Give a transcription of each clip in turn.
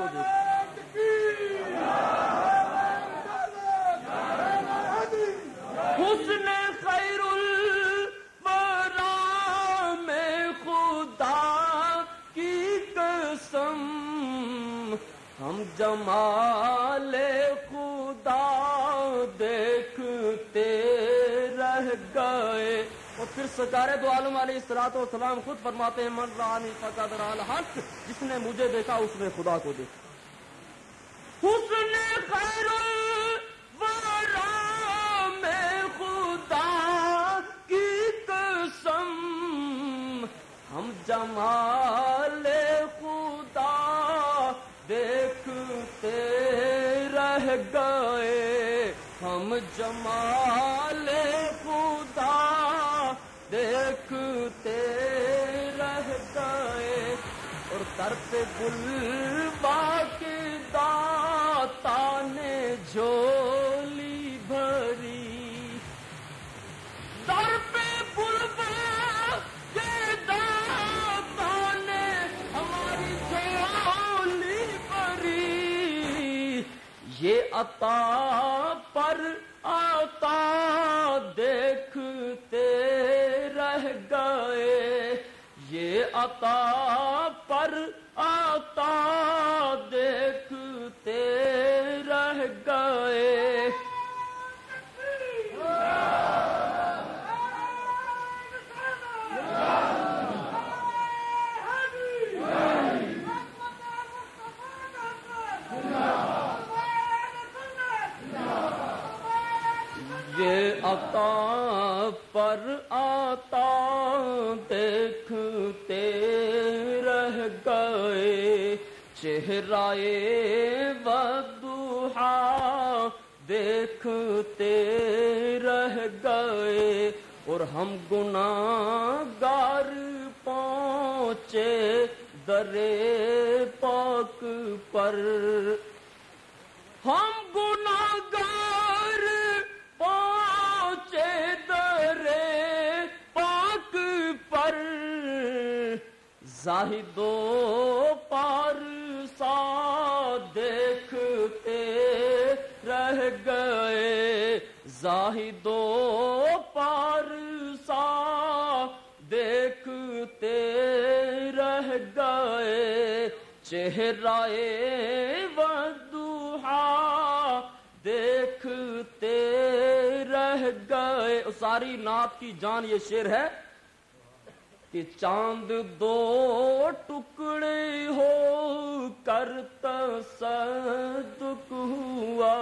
حسن اور پھر سکارے دو عالم علیہ السلاط و سلام خود فرماتے ہیں، من رانی فقد رال حق جس نے مجھے دیکھا، اس نے خدا کو دیکھا۔ حسن خیر الورا میں خدا کی قسم۔ ہم جمال خدا دیکھتے رہ گئے۔ ہم جمال اور در پہ گل کے داتا نے جھولی بھری۔ در پہ گل کے داتا نے ہماری جھولی بھری۔ یہ عطا پر آتا دیکھتے رہ گئے۔ یہ عطا پر چہرائے ودوحا دیکھتے رہ گئے اور ہم گناہگار پہنچے درے پاک پر۔ ہم گناہگار پہنچے درے پاک پر۔ زاہدو چہرائے ودوہا دیکھتے رہ گئے۔ ساری نعت کی جان یہ شیر ہے کہ چاند دو ٹکڑے ہو کر تصدق ہوا۔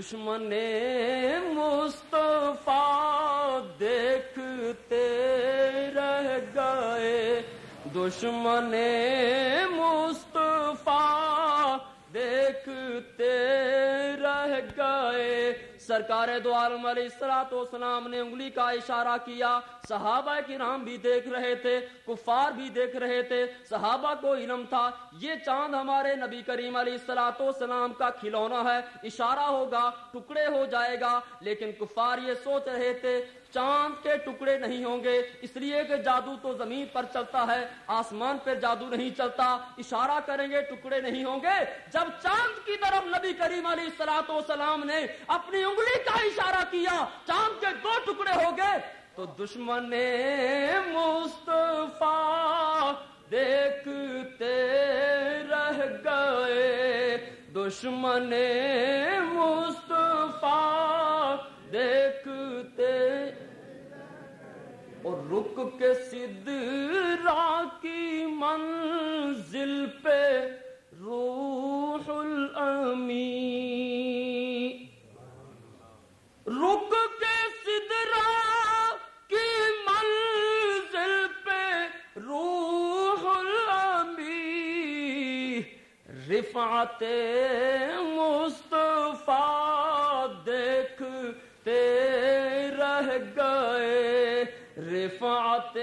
دشمن مصطفیٰ دیکھتے رہ گئے۔ دشمن مصطفیٰ سرکار دو عالم علیہ السلاط والسلام نے انگلی کا اشارہ کیا۔ صحابہ کرام بھی دیکھ رہے تھے، کفار بھی دیکھ رہے تھے۔ صحابہ کو علم تھا، یہ چاند ہمارے نبی کریم علیہ السلاط والسلام کا کھلونا ہے۔ اشارہ ہوگا، ٹکڑے ہو جائے گا، لیکن کفار یہ سوچ رہے تھے چاند کے ٹکڑے نہیں ہوں گے، اس لیے کہ جادو تو زمین پر چلتا ہے، آسمان پر جادو نہیں چلتا۔ اشارہ کریں گے، ٹکڑے نہیں ہوں گے۔ جب چاند کی طرف نبی کریم علیہ السلاط والسلام نے اپنی انگلی کا اشارہ کیا، چاند کے دو ٹکڑے ہو گئے، تو دشمن مصطفیٰ دیکھتے رہ گئے۔ دشمن مصطفیٰ اور رک کے سدرا کی منزل پہ روح الامی رک کے سدرا کی منزل پہ روح الامی رفعت مصطفیٰ دیکھتے رہ گئے۔ رفعت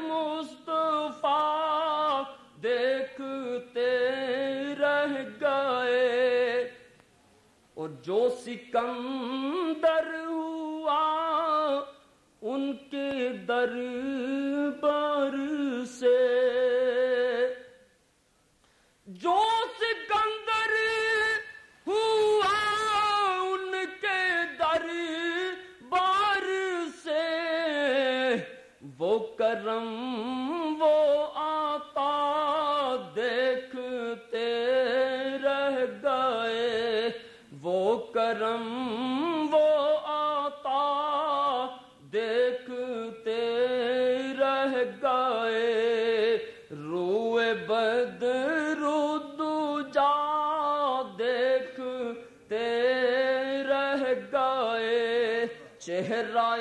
مصطفیٰ دیکھتے رہ گئے۔ اور جو سکندر ہوا ان کے دربار سے۔ جو کرم وہ آتا دیکھتے رہ گئے۔ وہ کرم وہ آتا دیکھتے رہ گئے۔ روئے بدرو جا دیکھتے رہ گئے۔ چہرہ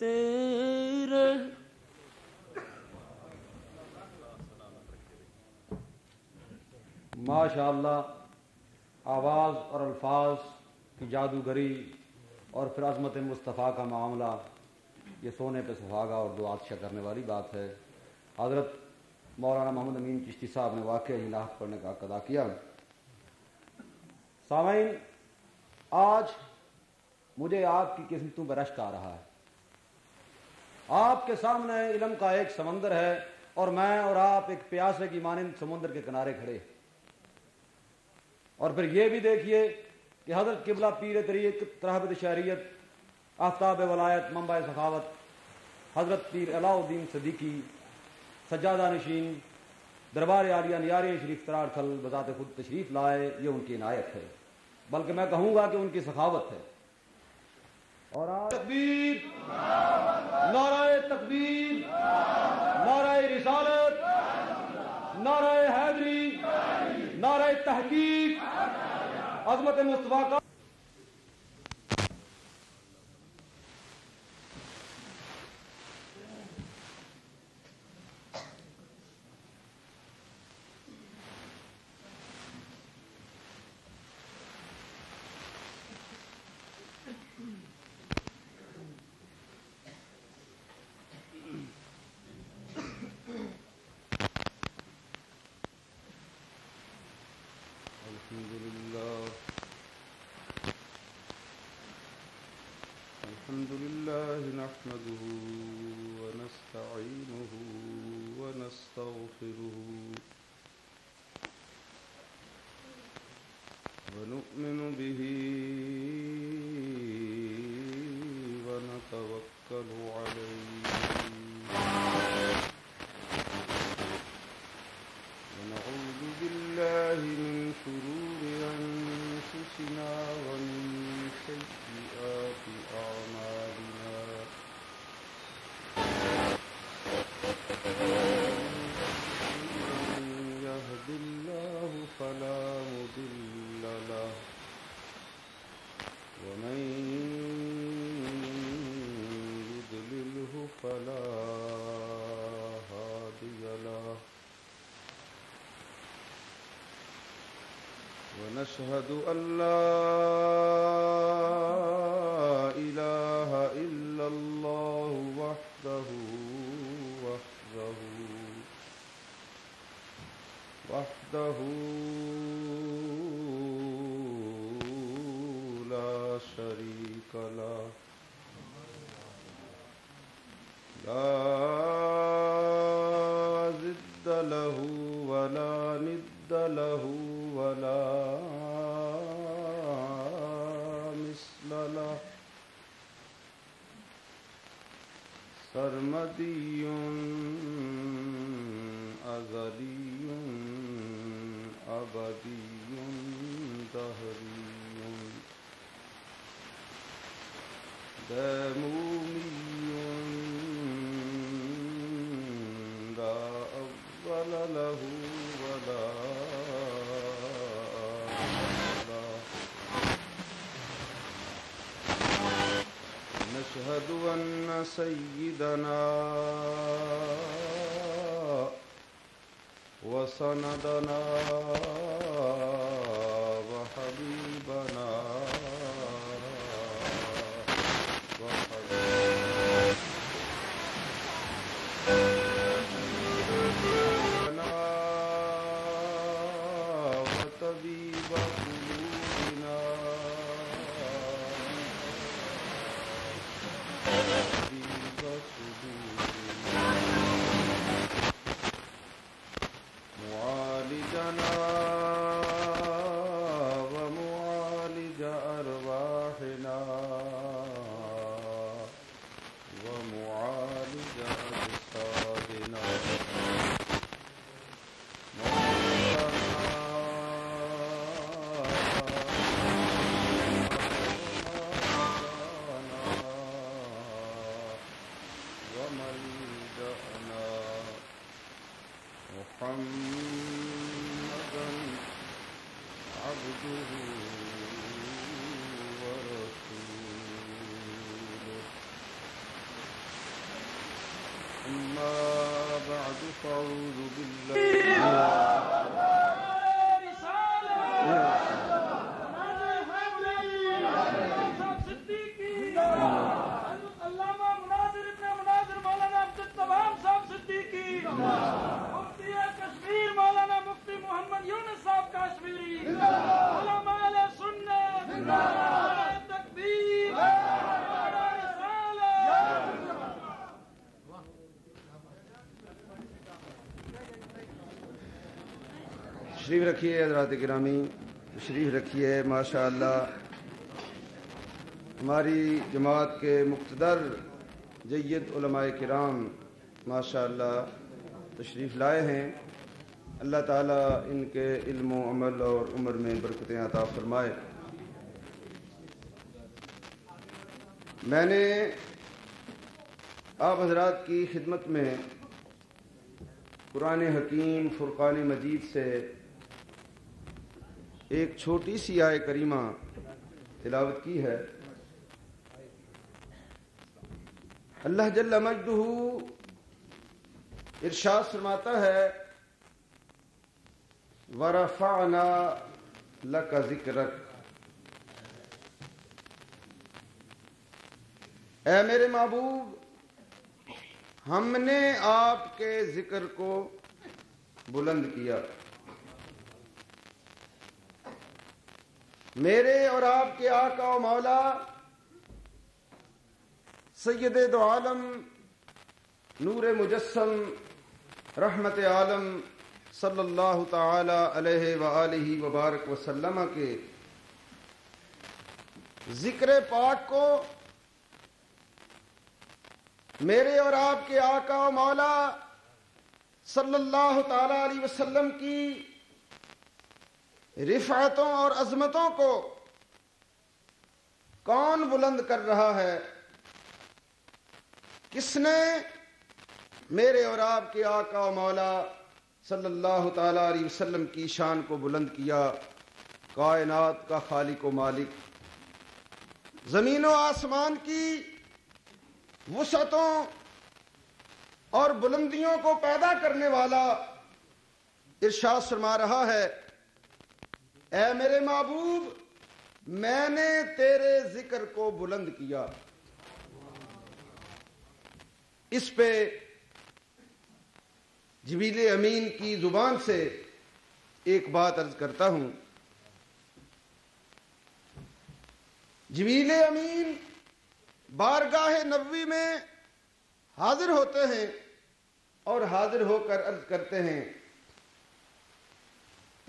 دیکھتے رہ ماشاء اللہ آواز اور الفاظ کی جادوگری اور پھر عظمت مصطفیٰ کا معاملہ، یہ سونے پہ سہاگا اور دعا کرنے والی بات ہے۔ حضرت مولانا محمد امین چشتی صاحب نے واقعہ ہی لاحق پڑھنے کا ادا کیا۔ سامعین، آج مجھے آپ کی قسمتوں پہ رشک آ رہا ہے۔ آپ کے سامنے علم کا ایک سمندر ہے اور میں اور آپ ایک پیاسے کی مانند سمندر کے کنارے کھڑے اور پھر یہ بھی دیکھیے کہ حضرت قبلہ پیر طریق ترحبت شہریت، آفتاب ولایت ممبئی سخاوت، حضرت پیر علاء الدین صدیقی، سجادہ نشین، دربار عالیہ نیار شریف ترار تھل بذات خود تشریف لائے، یہ ان کی عنایت ہے۔ بلکہ میں کہوں گا کہ ان کی سخاوت ہے۔ اور تکبیر نعرہ تکبیر نعرہ رسالت نعرہ حیدری نعرہ تحقیق عظمت مصطفیٰ کا الحمد لله نحمده ونستعينه ونستغفره ونؤمن به ونتوكل عليه. ونشهد أن لا نشهد أن سيدنا وسندنا رکھیے، حضرات گرامی، تشریف رکھیے ماشاء اللہ ہماری جماعت کے مقتدر جید علماء کرام ماشاء اللہ تشریف لائے ہیں۔ اللہ تعالیٰ ان کے علم و عمل اور عمر میں برکتیں عطا فرمائے۔ میں نے آپ حضرات کی خدمت میں قرآن حکیم فرقان مجید سے ایک چھوٹی سی آئے کریمہ تلاوت کی ہے۔ اللہ جل مجدہ ارشاد فرماتا ہے، ورفعنا لک ذکرک اے میرے محبوب، ہم نے آپ کے ذکر کو بلند کیا۔ میرے اور آپ کے آقا و مولا، سید دو عالم، نور مجسم، رحمت عالم صلی اللہ تعالی علیہ وآلہ وبارک وسلم کے ذکر پاک کو میرے اور آپ کے آقا و مولا صلی اللہ تعالی علیہ وسلم کی رفعتوں اور عظمتوں کو کون بلند کر رہا ہے؟ کس نے میرے اور آپ کے آقا و مولا صلی اللہ تعالی علیہ وسلم کی شان کو بلند کیا؟ کائنات کا خالق و مالک، زمین و آسمان کی وسعتوں اور بلندیوں کو پیدا کرنے والا ارشاد فرما رہا ہے اے میرے محبوب، میں نے تیرے ذکر کو بلند کیا۔ اس پہ جبیل امین کی زبان سے ایک بات ارض کرتا ہوں۔ جبیل امین بارگاہ نبوی میں حاضر ہوتے ہیں اور حاضر ہو کر عرض کرتے ہیں۔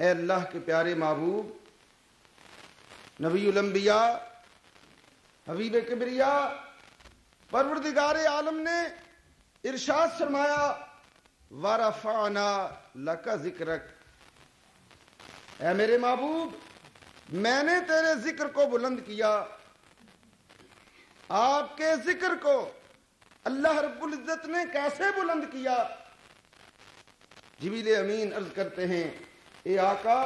اے اللہ کے پیارے محبوب، نبی الانبیاء، حبیب کبریا، پروردگار عالم نے ارشاد فرمایا، ورفعنا لکا ذکرک اے میرے محبوب، میں نے تیرے ذکر کو بلند کیا۔ آپ کے ذکر کو اللہ رب العزت نے کیسے بلند کیا؟ جبیل امین عرض کرتے ہیں اے آقا،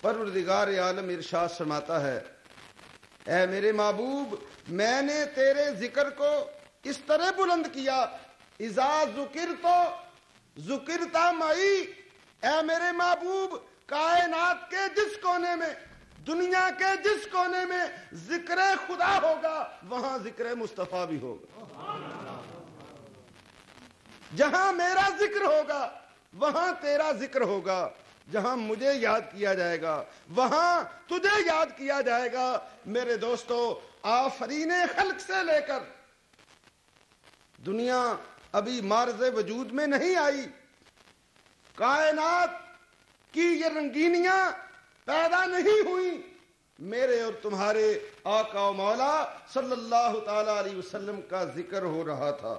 پروردگار عالم ارشاد فرماتا ہے، اے میرے محبوب، میں نے تیرے ذکر کو اس طرح بلند کیا ازا ذکر تو ذکرتا مئی، اے میرے محبوب، کائنات کے جس کونے میں، دنیا کے جس کونے میں ذکر خدا ہوگا، وہاں ذکر مصطفیٰ بھی ہوگا۔ جہاں میرا ذکر ہوگا، وہاں تیرا ذکر ہوگا۔ جہاں مجھے یاد کیا جائے گا، وہاں تجھے یاد کیا جائے گا۔ میرے دوستو، آفرین خلق سے لے کر۔ دنیا ابھی مارز وجود میں نہیں آئی۔ کائنات کی یہ رنگینیاں پیدا نہیں ہوئی میرے اور تمہارے آقا و مولا صلی اللہ تعالی علیہ وسلم کا ذکر ہو رہا تھا۔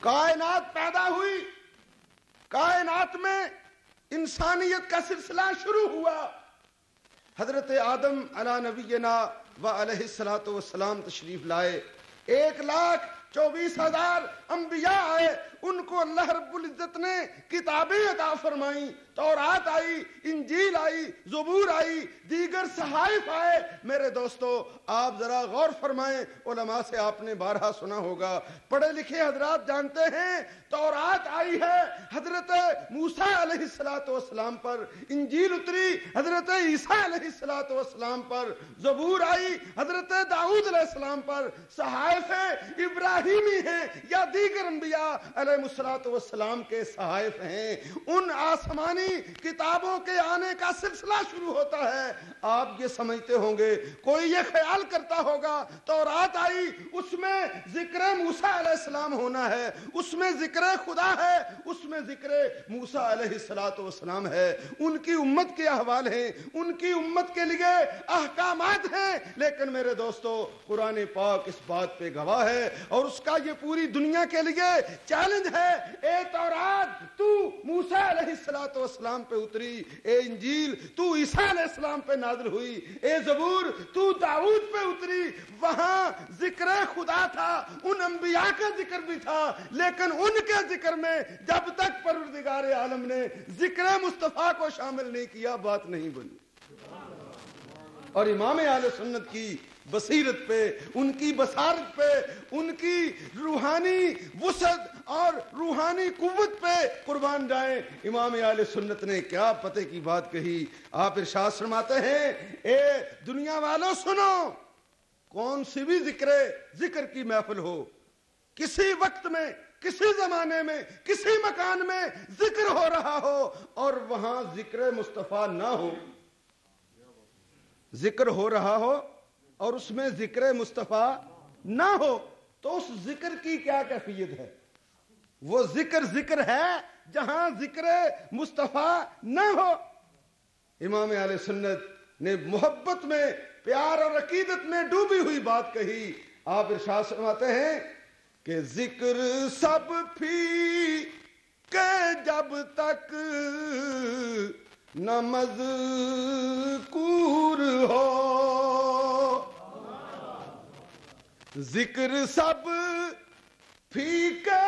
کائنات پیدا ہوئی۔ کائنات میں انسانیت کا سلسلہ شروع ہوا۔ حضرت آدم علی نبینا و علیہ السلاۃ وسلام تشریف لائے۔ ایک لاکھ چوبیس ہزار انبیاء آئے۔ ان کو اللہ رب العزت نے کتابیں عطا فرمائی تورات آئی، انجیل آئی، زبور آئی، دیگر صحائف آئے۔ میرے دوستو، آپ ذرا غور فرمائیں، علماء سے آپ نے بارہا سنا ہوگا۔ پڑھے لکھے حضرات جانتے ہیں، تورات آئی ہے حضرت موسیٰ علیہ السلاۃ والسلام پر۔ انجیل اتری، حضرت عیسیٰ علیہ السلاۃ والسلام پر۔ زبور آئی، حضرت داؤد علیہ السلام پر۔ صحائف ابراہیمی ہیں یا دیگر انبیاء علیہ السلاۃ والسلام کے صحائف ہیں۔ ان آسمانی کتابوں کے آنے کا سلسلہ شروع ہوتا ہے۔ آپ یہ سمجھتے ہوں گے، کوئی یہ خیال کرتا ہوگا تو رات آئی، اس میں ذکر موسیٰ علیہ السلام ہونا ہے، اس میں ذکر خدا ہے، اس میں ذکر موسیٰ علیہ السلام والسلام ہے۔ ان کی امت کے احوال ہیں، ان کی امت کے لیے احکامات ہیں۔ لیکن میرے دوستو، قرآن پاک اس بات پہ گواہ ہے اور اس کا یہ پوری دنیا کے لیے چیلنج چیلنج ہے اے تورات تو موسیٰ علیہ السلام والسلام پہ اتری۔ اے انجیل، تو عیسیٰ علیہ السلام پہ نازل ہوئی۔ اے زبور، تو داؤد پہ اتری۔ وہاں ذکر خدا تھا، ان انبیاء کا ذکر بھی تھا، لیکن ان کے ذکر میں جب تک پروردگار عالم نے ذکر مصطفیٰ کو شامل نہیں کیا، بات نہیں بنی۔ اور امام اہل سنت کی بصیرت پہ، ان کی بصارت پہ، ان کی روحانی وسعت اور روحانی قوت پہ قربان جائیں۔ امام اہل سنت نے کیا پتے کی بات کہی؟ آپ ارشاد فرماتے ہیں، اے دنیا والوں سنو، کون سی بھی ذکر ذکر کی محفل ہو؟ کسی وقت میں، کسی زمانے میں، کسی مکان میں ذکر ہو رہا ہو اور وہاں ذکر مصطفیٰ نہ ہو۔ ذکر ہو رہا ہو اور اس میں ذکر مصطفیٰ نہ ہو تو اس ذکر کی کیا کیفیت ہے؟ وہ ذکر ذکر ہے جہاں ذکر مصطفیٰ نہ ہو۔ امام علیہ سنت نے محبت میں، پیار اور عقیدت میں ڈوبی ہوئی بات کہی۔ آپ ارشاد فرماتے ہیں کہ ذکر سب پھی کہ جب تک نمز کور ہو۔ ذکر سب پھیکے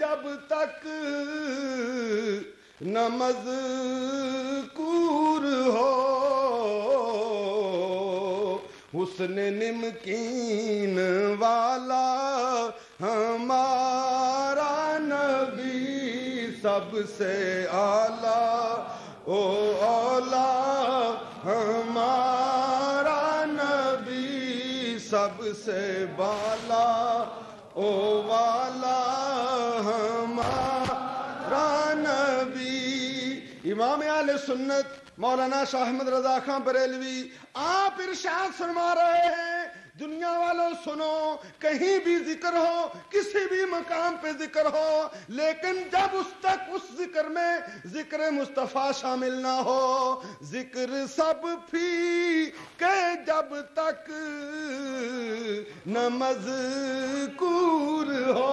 جب تک نمز کور ہو۔ حسن نمکین والا ہمارا نبی سب سے آلہ او اولا ہمارا سب سے بالا او والا ہمارا نبی۔ امام علیہ سنت مولانا شاہ احمد رضا خان بریلوی، آپ ارشاد فرما رہے ہیں۔ دنیا والوں سنو، کہیں بھی ذکر ہو، کسی بھی مقام پہ ذکر ہو، لیکن جب اس تک اس ذکر میں ذکر مصطفیٰ شامل نہ ہو، ذکر سب پھی کہ جب تک نہ مذکور ہو۔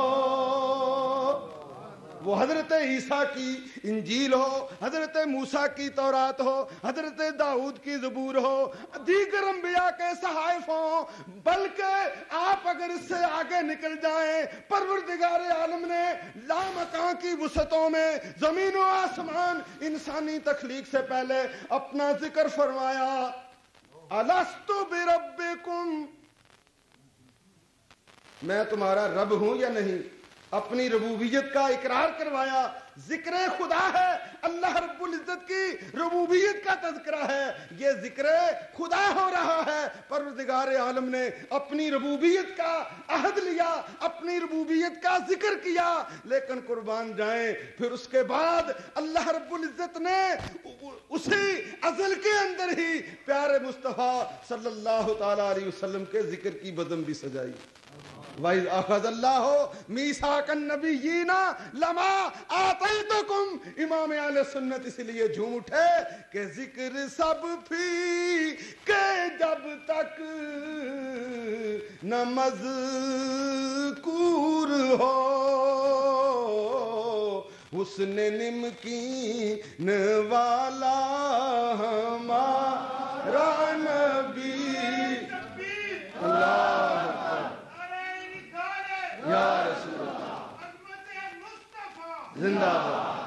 وہ حضرت عیسیٰ کی انجیل ہو، حضرت موسیٰ کی تورات ہو، حضرت داؤد کی زبور ہو، دیگر انبیاء کے صحائف ہوں، بلکہ آپ اگر اس سے آگے نکل جائیں، پروردگار عالم نے لامکان کی وسطوں میں زمین و آسمان انسانی تخلیق سے پہلے اپنا ذکر فرمایا۔ الستو بربکم۔ میں تمہارا رب ہوں یا نہیں؟ اپنی ربوبیت کا اقرار کروایا۔ ذکر خدا ہے، اللہ رب العزت کی ربوبیت کا تذکرہ ہے۔ یہ ذکر خدا ہو رہا ہے۔ پروردگار عالم نے اپنی ربوبیت کا عہد لیا، اپنی ربوبیت کا ذکر کیا۔ لیکن قربان جائیں، پھر اس کے بعد اللہ رب العزت نے اسی ازل کے اندر ہی پیارے مصطفیٰ صلی اللہ تعالی علیہ وسلم کے ذکر کی بدم بھی سجائی۔ وَإِذْ أَخَذَ اللَّهُ مِيثَاقَ النَّبِيِّينَ لَمَا آتَيْتُكُمْ امام اہل سنت اس لیے جھوم اٹھے کہ ذکر سب پھی کہ جب تک نہ مذکور ہو حسن نمکین والا ہمارا نبی۔ اللہ۔ یا رسول اللہ۔ زندہ باد۔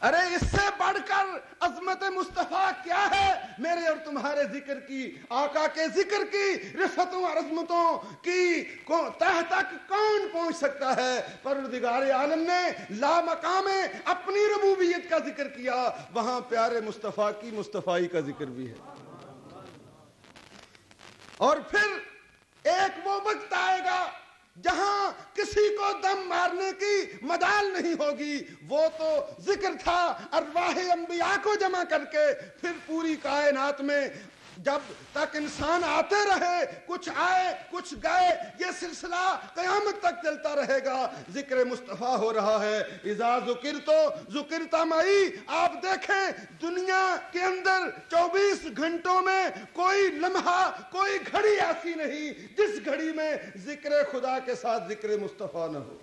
ارے اس سے بڑھ کر عظمت مصطفیٰ کیا ہے؟ میرے اور تمہارے ذکر کی، آقا کے ذکر کی رفتوں اور عظمتوں کی تہ تک کون پہنچ سکتا ہے؟ پروردگار عالم نے لا مقام اپنی ربوبیت کا ذکر کیا۔ وہاں پیارے مصطفیٰ کی مصطفیٰ کا ذکر بھی ہے۔ اور پھر ایک وہ وقت آئے گا جہاں کسی کو دم مارنے کی مدال نہیں ہوگی۔ وہ تو ذکر تھا ارواح انبیاء کو جمع کر کے، پھر پوری کائنات میں جب تک انسان آتے رہے، کچھ آئے، کچھ گئے، یہ سلسلہ قیامت تک چلتا رہے گا۔ ذکر مصطفیٰ ہو رہا ہے۔ اذا ذکر تو ذکر تمائی آپ دیکھیں دنیا کے اندر چوبیس گھنٹوں میں کوئی لمحہ، کوئی گھڑی ایسی نہیں جس گھڑی میں ذکر خدا کے ساتھ ذکر مصطفیٰ نہ ہو۔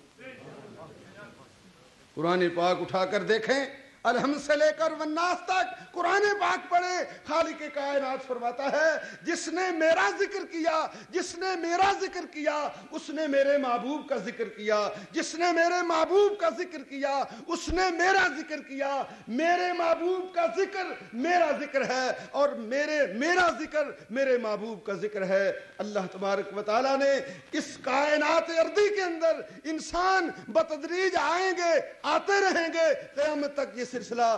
قرآن پاک اٹھا کر دیکھیں۔ الحم سے لے کر وناس تک قرآن پاک پڑھے، خالق کائنات فرماتا ہے، جس نے میرا ذکر کیا، جس نے میرا ذکر کیا، اس نے میرے محبوب کا ذکر کیا، جس نے میرے محبوب کا ذکر کیا، اس نے میرا ذکر کیا، میرے محبوب کا ذکر میرا ذکر ہے اور میرے میرا ذکر میرے محبوب کا ذکر ہے۔ اللہ تبارک و تعالیٰ نے اس کائنات اردی کے اندر انسان بتدریج آئیں گے، آتے رہیں گے، قیامت تک یہ سلسلہ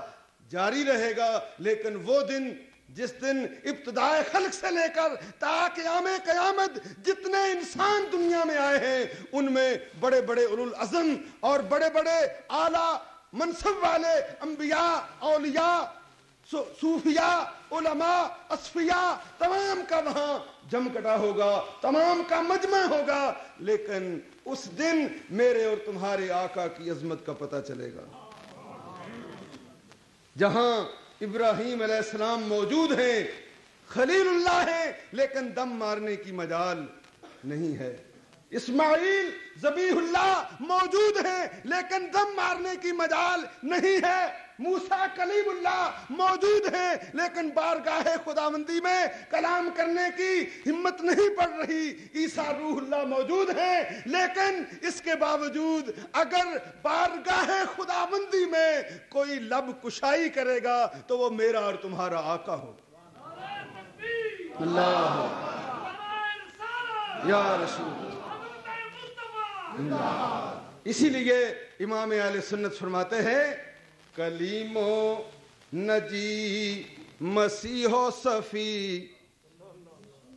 جاری رہے گا، لیکن وہ دن جس دن ابتدائے خلق سے لے کر تا قیام قیامت جتنے انسان دنیا میں آئے ہیں، ان میں بڑے بڑے العظم اور بڑے بڑے اعلیٰ منصب والے انبیاء، اولیاء صوفیاء، علماء، اصفیاء، تمام کا وہاں جمکٹا ہوگا، تمام کا مجمع ہوگا، لیکن اس دن میرے اور تمہارے آقا کی عظمت کا پتہ چلے گا۔ جہاں ابراہیم علیہ السلام موجود ہیں، خلیل اللہ ہیں، لیکن دم مارنے کی مجال نہیں ہے۔ اسماعیل زبیح اللہ موجود ہیں، لیکن دم مارنے کی مجال نہیں ہے۔ موسا کلیم اللہ موجود ہیں لیکن بارگاہ خداوندی میں کلام کرنے کی ہمت نہیں پڑ رہی۔ عیسیٰ روح اللہ موجود ہیں لیکن اس کے باوجود اگر بارگاہ خداوندی میں کوئی لب کشائی کرے گا، تو وہ میرا اور تمہارا آقا ہو۔ اللہ یا رسول اللہ۔ اسی لیے امام علیہ سنت فرماتے ہیں کلیم و نجی مسیح و صفی۔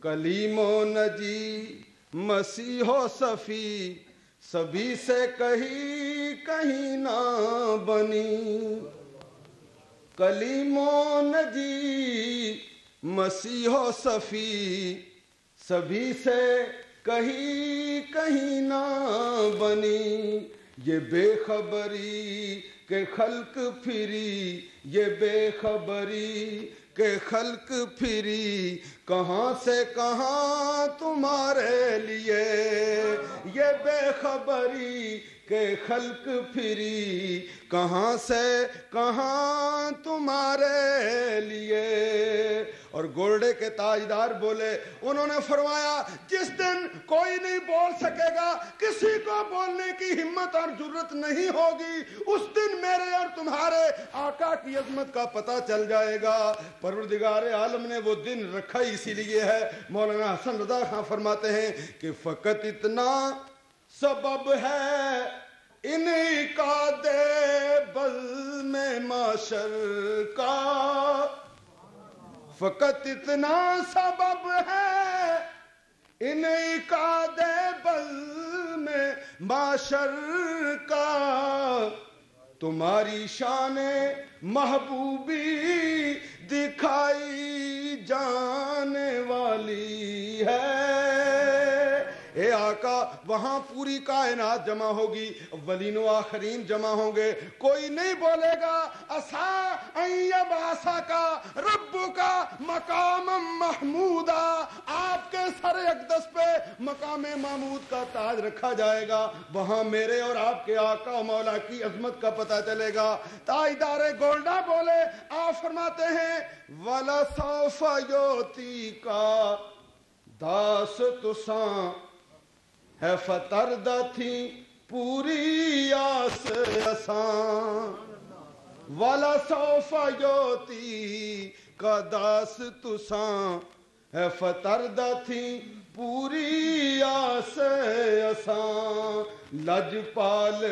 کلیم و نجی مسیح و صفی۔ سبھی سے کہیں کہیں نہ بنی۔ کلیم و نجی مسیح و صفی۔ سبھی سے کہیں کہیں نہ بنی۔ یہ بے خبری کہ خلق پھری، یہ بے خبری، کہ خلق پھری، کہاں سے کہاں تمہارے لیے؟ یہ بے خبری کہ خلق پھری۔ کہاں سے؟ کہاں تمہارے لیے؟ اور گوڑے کے تاجدار بولے، انہوں نے فرمایا، جس دن کوئی نہیں بول سکے گا، کسی کو بولنے کی ہمت اور ضرورت نہیں ہوگی، اس دن میرے اور تمہارے آقا کی عظمت کا پتہ چل جائے گا۔ پروردگار عالم نے وہ دن رکھا، اسی لیے ہے۔ مولانا حسن رضا خان فرماتے ہیں کہ فقط اتنا سبب ہے۔ ان کا دے بل میں معاشر کا۔ فقط اتنا سبب ہے۔ ان کا دے بل میں معاشر کا۔ تمہاری شان محبوبی دکھائی جانے والی ہے۔ اے آقا، وہاں پوری کائنات جمع ہوگی ولین و آخرین جمع ہوں گے۔ کوئی نہیں بولے گا، اسا ایب آسا کا رب کا مقام محمود آپ کے سر اقدس پہ مقام محمود کا تاج رکھا جائے گا۔ وہاں میرے اور آپ کے آقا و مولا کی عظمت کا پتہ چلے گا۔ تائیدار گولڈا بولے، آپ فرماتے ہیں ولا صوفا یوتی کا داس تساں۔ ہے فتردہ تھی پوری آس اساں لج پال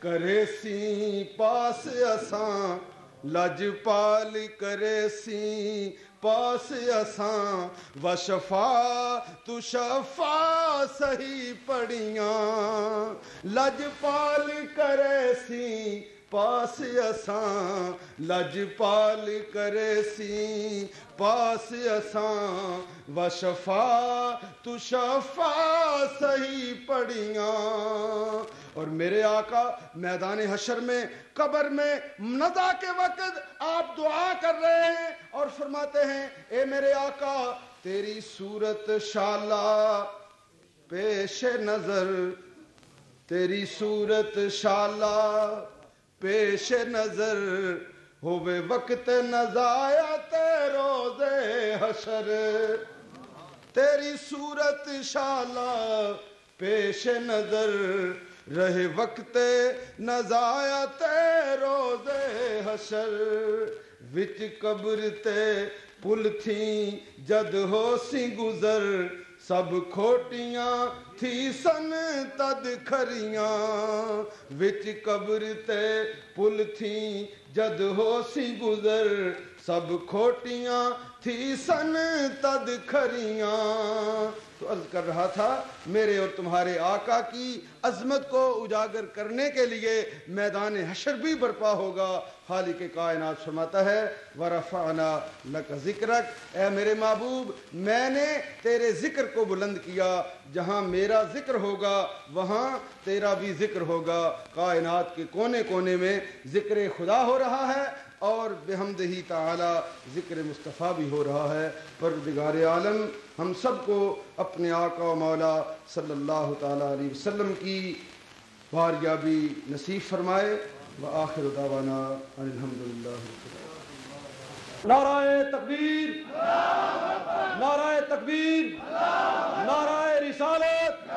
کرے سی پاس اساں لج پال کرے سی پاس اساں و شفا تو شفا سہی پڑیاں لج پال کرے سی پاس اساں لج پال کرے سی، پاس اساں، و شفا تو شفا سہی پڑیاں اور میرے آقا، میدان حشر میں، قبر میں ندا کے وقت آپ دعا کر رہے ہیں اور فرماتے ہیں، اے میرے آقا، تیری صورت شالا پیش نظر، تیری صورت شالا پیش نظر ہوئے وقت نزایت روز حشر۔ تیری صورت شالا پیش نظر رہے وقت نزایت روز حشر۔ وچ قبر تے پل تھی جد ہو سی گزر۔ سب کھوٹیاں تھی سن تد کھریاں وچ قبر تے پل تھی جد ہو سی گزر سب کھوٹیاں تھی سن تد کھریاں تو عرض کر رہا تھا میرے اور تمہارے آقا کی عظمت کو اجاگر کرنے کے لیے میدان حشر بھی برپا ہوگا خالق کائنات فرماتا ہے، ورفعنا لک ذکرک اے میرے محبوب، میں نے تیرے ذکر کو بلند کیا، جہاں میرا ذکر ہوگا، وہاں تیرا بھی ذکر ہوگا۔ کائنات کے کونے کونے میں ذکر خدا ہو رہا ہے اور بحمدہی تعالی ذکر مصطفیٰ بھی ہو رہا ہے۔ پروردگار عالم، ہم سب کو اپنے آقا و مولا صلی اللہ تعالی علیہ وسلم کی باریابی نصیب فرمائے۔ وآخر دعوانا ان الحمدللہ نعرہ تکبیر نعرہ تکبیر، نعرہ رسالت،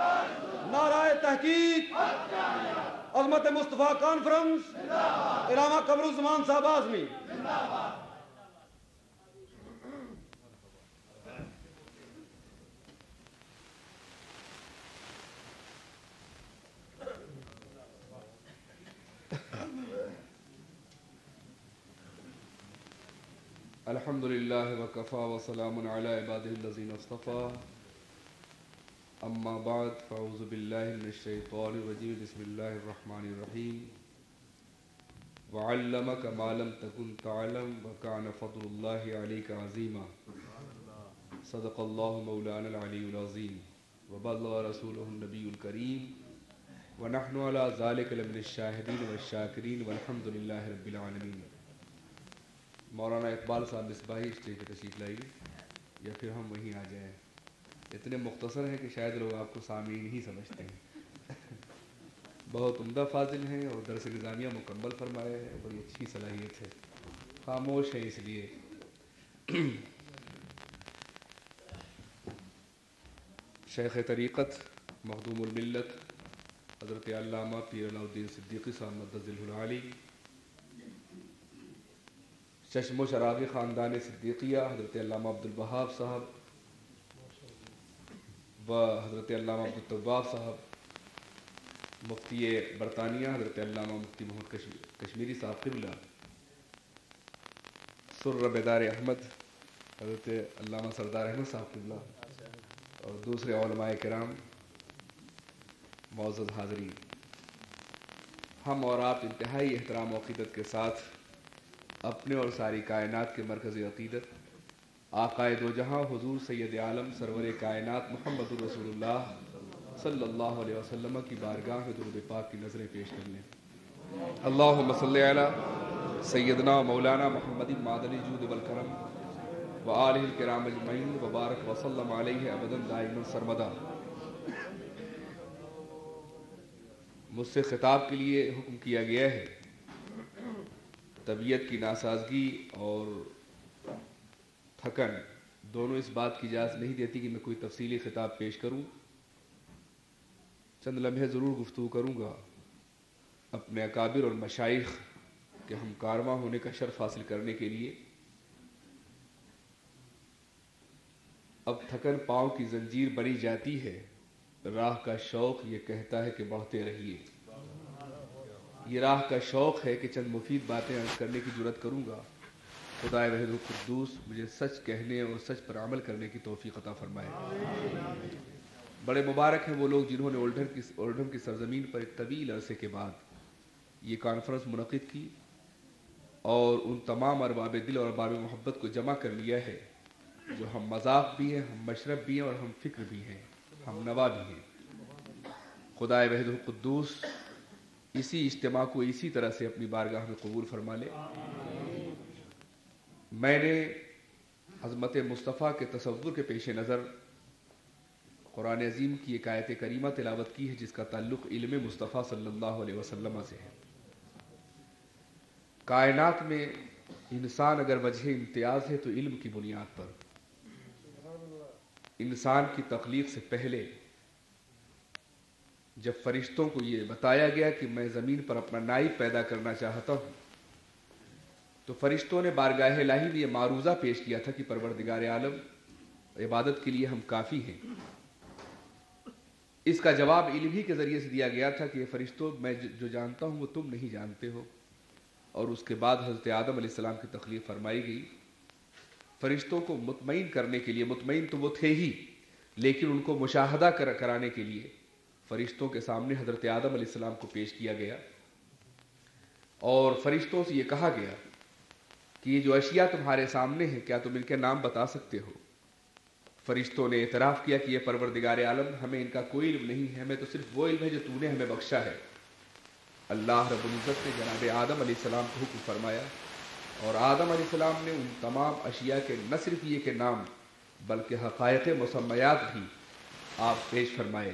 نعرہ تحقیق، عظمت مصطفیٰ کانفرنس، علامہ قبر الزمان صاحب آزمی الحمد لله وكفى وسلام على عباده الذين اصطفى. أما بعد، فأعوذ بالله من الشيطان الرجيم. بسم الله الرحمن الرحيم. وعلمك ما لم تكن تعلم، وكان فضل الله عليك عظيما. صدق الله مولانا العلي العظيم. وبلغ رسوله النبي الكريم. ونحن على ذلك لمن الشاهدين والشاكرين، والحمد لله رب العالمين. مولانا اقبال صاحب مصباحی اسٹیج پہ تشریف لائیے یا پھر ہم وہیں آ جائیں۔ اتنے مختصر ہیں کہ شاید لوگ آپ کو سامعین ہی سمجھتے ہیں۔ بہت عمدہ فاضل ہیں اور درس نظامیہ مکمل فرمائے ہیں۔ بڑی اچھی صلاحیت ہے۔ خاموش ہے اس لیے۔ شیخ طریقت، مخدوم الملت، حضرت علامہ پیر علاء الدین صدیقی صاحب مدذل العالی چشم و شرابی خاندان صدیقیہ، حضرت علامہ عبد البہاب صاحب و حضرت علامہ عبد الطباب صاحب، مفتی برطانیہ، حضرت علامہ مفتی محمد کشمیری صاحب قبلہ، سر بیدار احمد، حضرت علامہ سردار احمد صاحب قبلہ، اور دوسرے علماء کرام معزز حاضرین۔ ہم اور آپ انتہائی احترام و عقیدت کے ساتھ اپنے اور ساری کائنات کے مرکزی عقیدت آقائد و جہاں حضور سید عالم سرور کائنات محمد الرسول اللہ صلی اللہ علیہ وسلم کی بارگاہ میں درود پاک کی نظریں پیش کر لیں۔ اللہم صلی علی سیدنا مولانا محمد مادنی جود والکرم و الکرام اجمعین وبارک وسلم علیہ ابدا دائما سرمدا مجھ سے خطاب کے لیے حکم کیا گیا ہے۔ طبیعت کی ناسازگی اور تھکن دونوں اس بات کی اجازت نہیں دیتی کہ میں کوئی تفصیلی خطاب پیش کروں۔ چند لمحے ضرور گفتگو کروں گا۔ اپنے اکابر اور مشائق کے ہم کارواں ہونے کا شرف حاصل کرنے کے لیے۔ اب تھکن پاؤں کی زنجیر بنی جاتی ہے۔ راہ کا شوق یہ کہتا ہے کہ بڑھتے رہیے۔ یہ راہ کا شوق ہے کہ چند مفید باتیں عرض کرنے کی ضرورت کروں گا۔ خدا وحد القدوس مجھے سچ کہنے اور سچ پر عمل کرنے کی توفیق عطا فرمائے۔ بڑے مبارک ہیں وہ لوگ جنہوں نے اولڈھم کی اولڈھم کی سرزمین پر ایک طویل عرصے کے بعد یہ کانفرنس منعقد کی اور ان تمام ارباب دل اور ارباب محبت کو جمع کر لیا ہے۔ جو ہم مذاق بھی ہیں، ہم مشرب بھی ہیں اور ہم فکر بھی ہیں، ہم نوا بھی ہیں۔ خدا وحد القدوس اسی اجتماع کو اسی طرح سے اپنی بارگاہ میں قبول فرما لے۔ میں نے عظمت مصطفیٰ کے تصور کے پیش نظر قرآن عظیم کی ایک آیت کریمہ تلاوت کی ہے، جس کا تعلق علم مصطفیٰ صلی اللہ علیہ وسلم سے ہے۔ کائنات میں انسان اگر وجہ امتیاز ہے تو علم کی بنیاد پر۔ انسان کی تخلیق سے پہلے جب فرشتوں کو یہ بتایا گیا کہ میں زمین پر اپنا نائب پیدا کرنا چاہتا ہوں، تو فرشتوں نے بارگاہ الہی میں یہ معروضہ پیش کیا تھا کہ پروردگار عالم، عبادت کے لیے ہم کافی ہیں۔ اس کا جواب علم ہی کے ذریعے سے دیا گیا تھا کہ یہ فرشتوں، میں جو جانتا ہوں وہ تم نہیں جانتے ہو۔ اور اس کے بعد حضرت آدم علیہ السلام کی تخلیق فرمائی گئی۔ فرشتوں کو مطمئن کرنے کے لیے، مطمئن تو وہ تھے ہی، لیکن ان کو مشاہدہ کرانے کے لیے فرشتوں کے سامنے حضرت آدم علیہ السلام کو پیش کیا گیا اور فرشتوں سے یہ کہا گیا کہ یہ جو اشیاء تمہارے سامنے ہیں، کیا تم ان کے نام بتا سکتے ہو؟ فرشتوں نے اعتراف کیا کہ یہ پروردگار عالم، ہمیں ان کا کوئی علم نہیں ہے، ہمیں تو صرف وہ علم ہے جو تو نے ہمیں بخشا ہے۔ اللہ رب العزت نے جناب آدم علیہ السلام کو حکم فرمایا اور آدم علیہ السلام نے ان تمام اشیاء کے، نہ صرف یہ کے نام، بلکہ حقائق مسمیات بھی آپ پیش فرمائے۔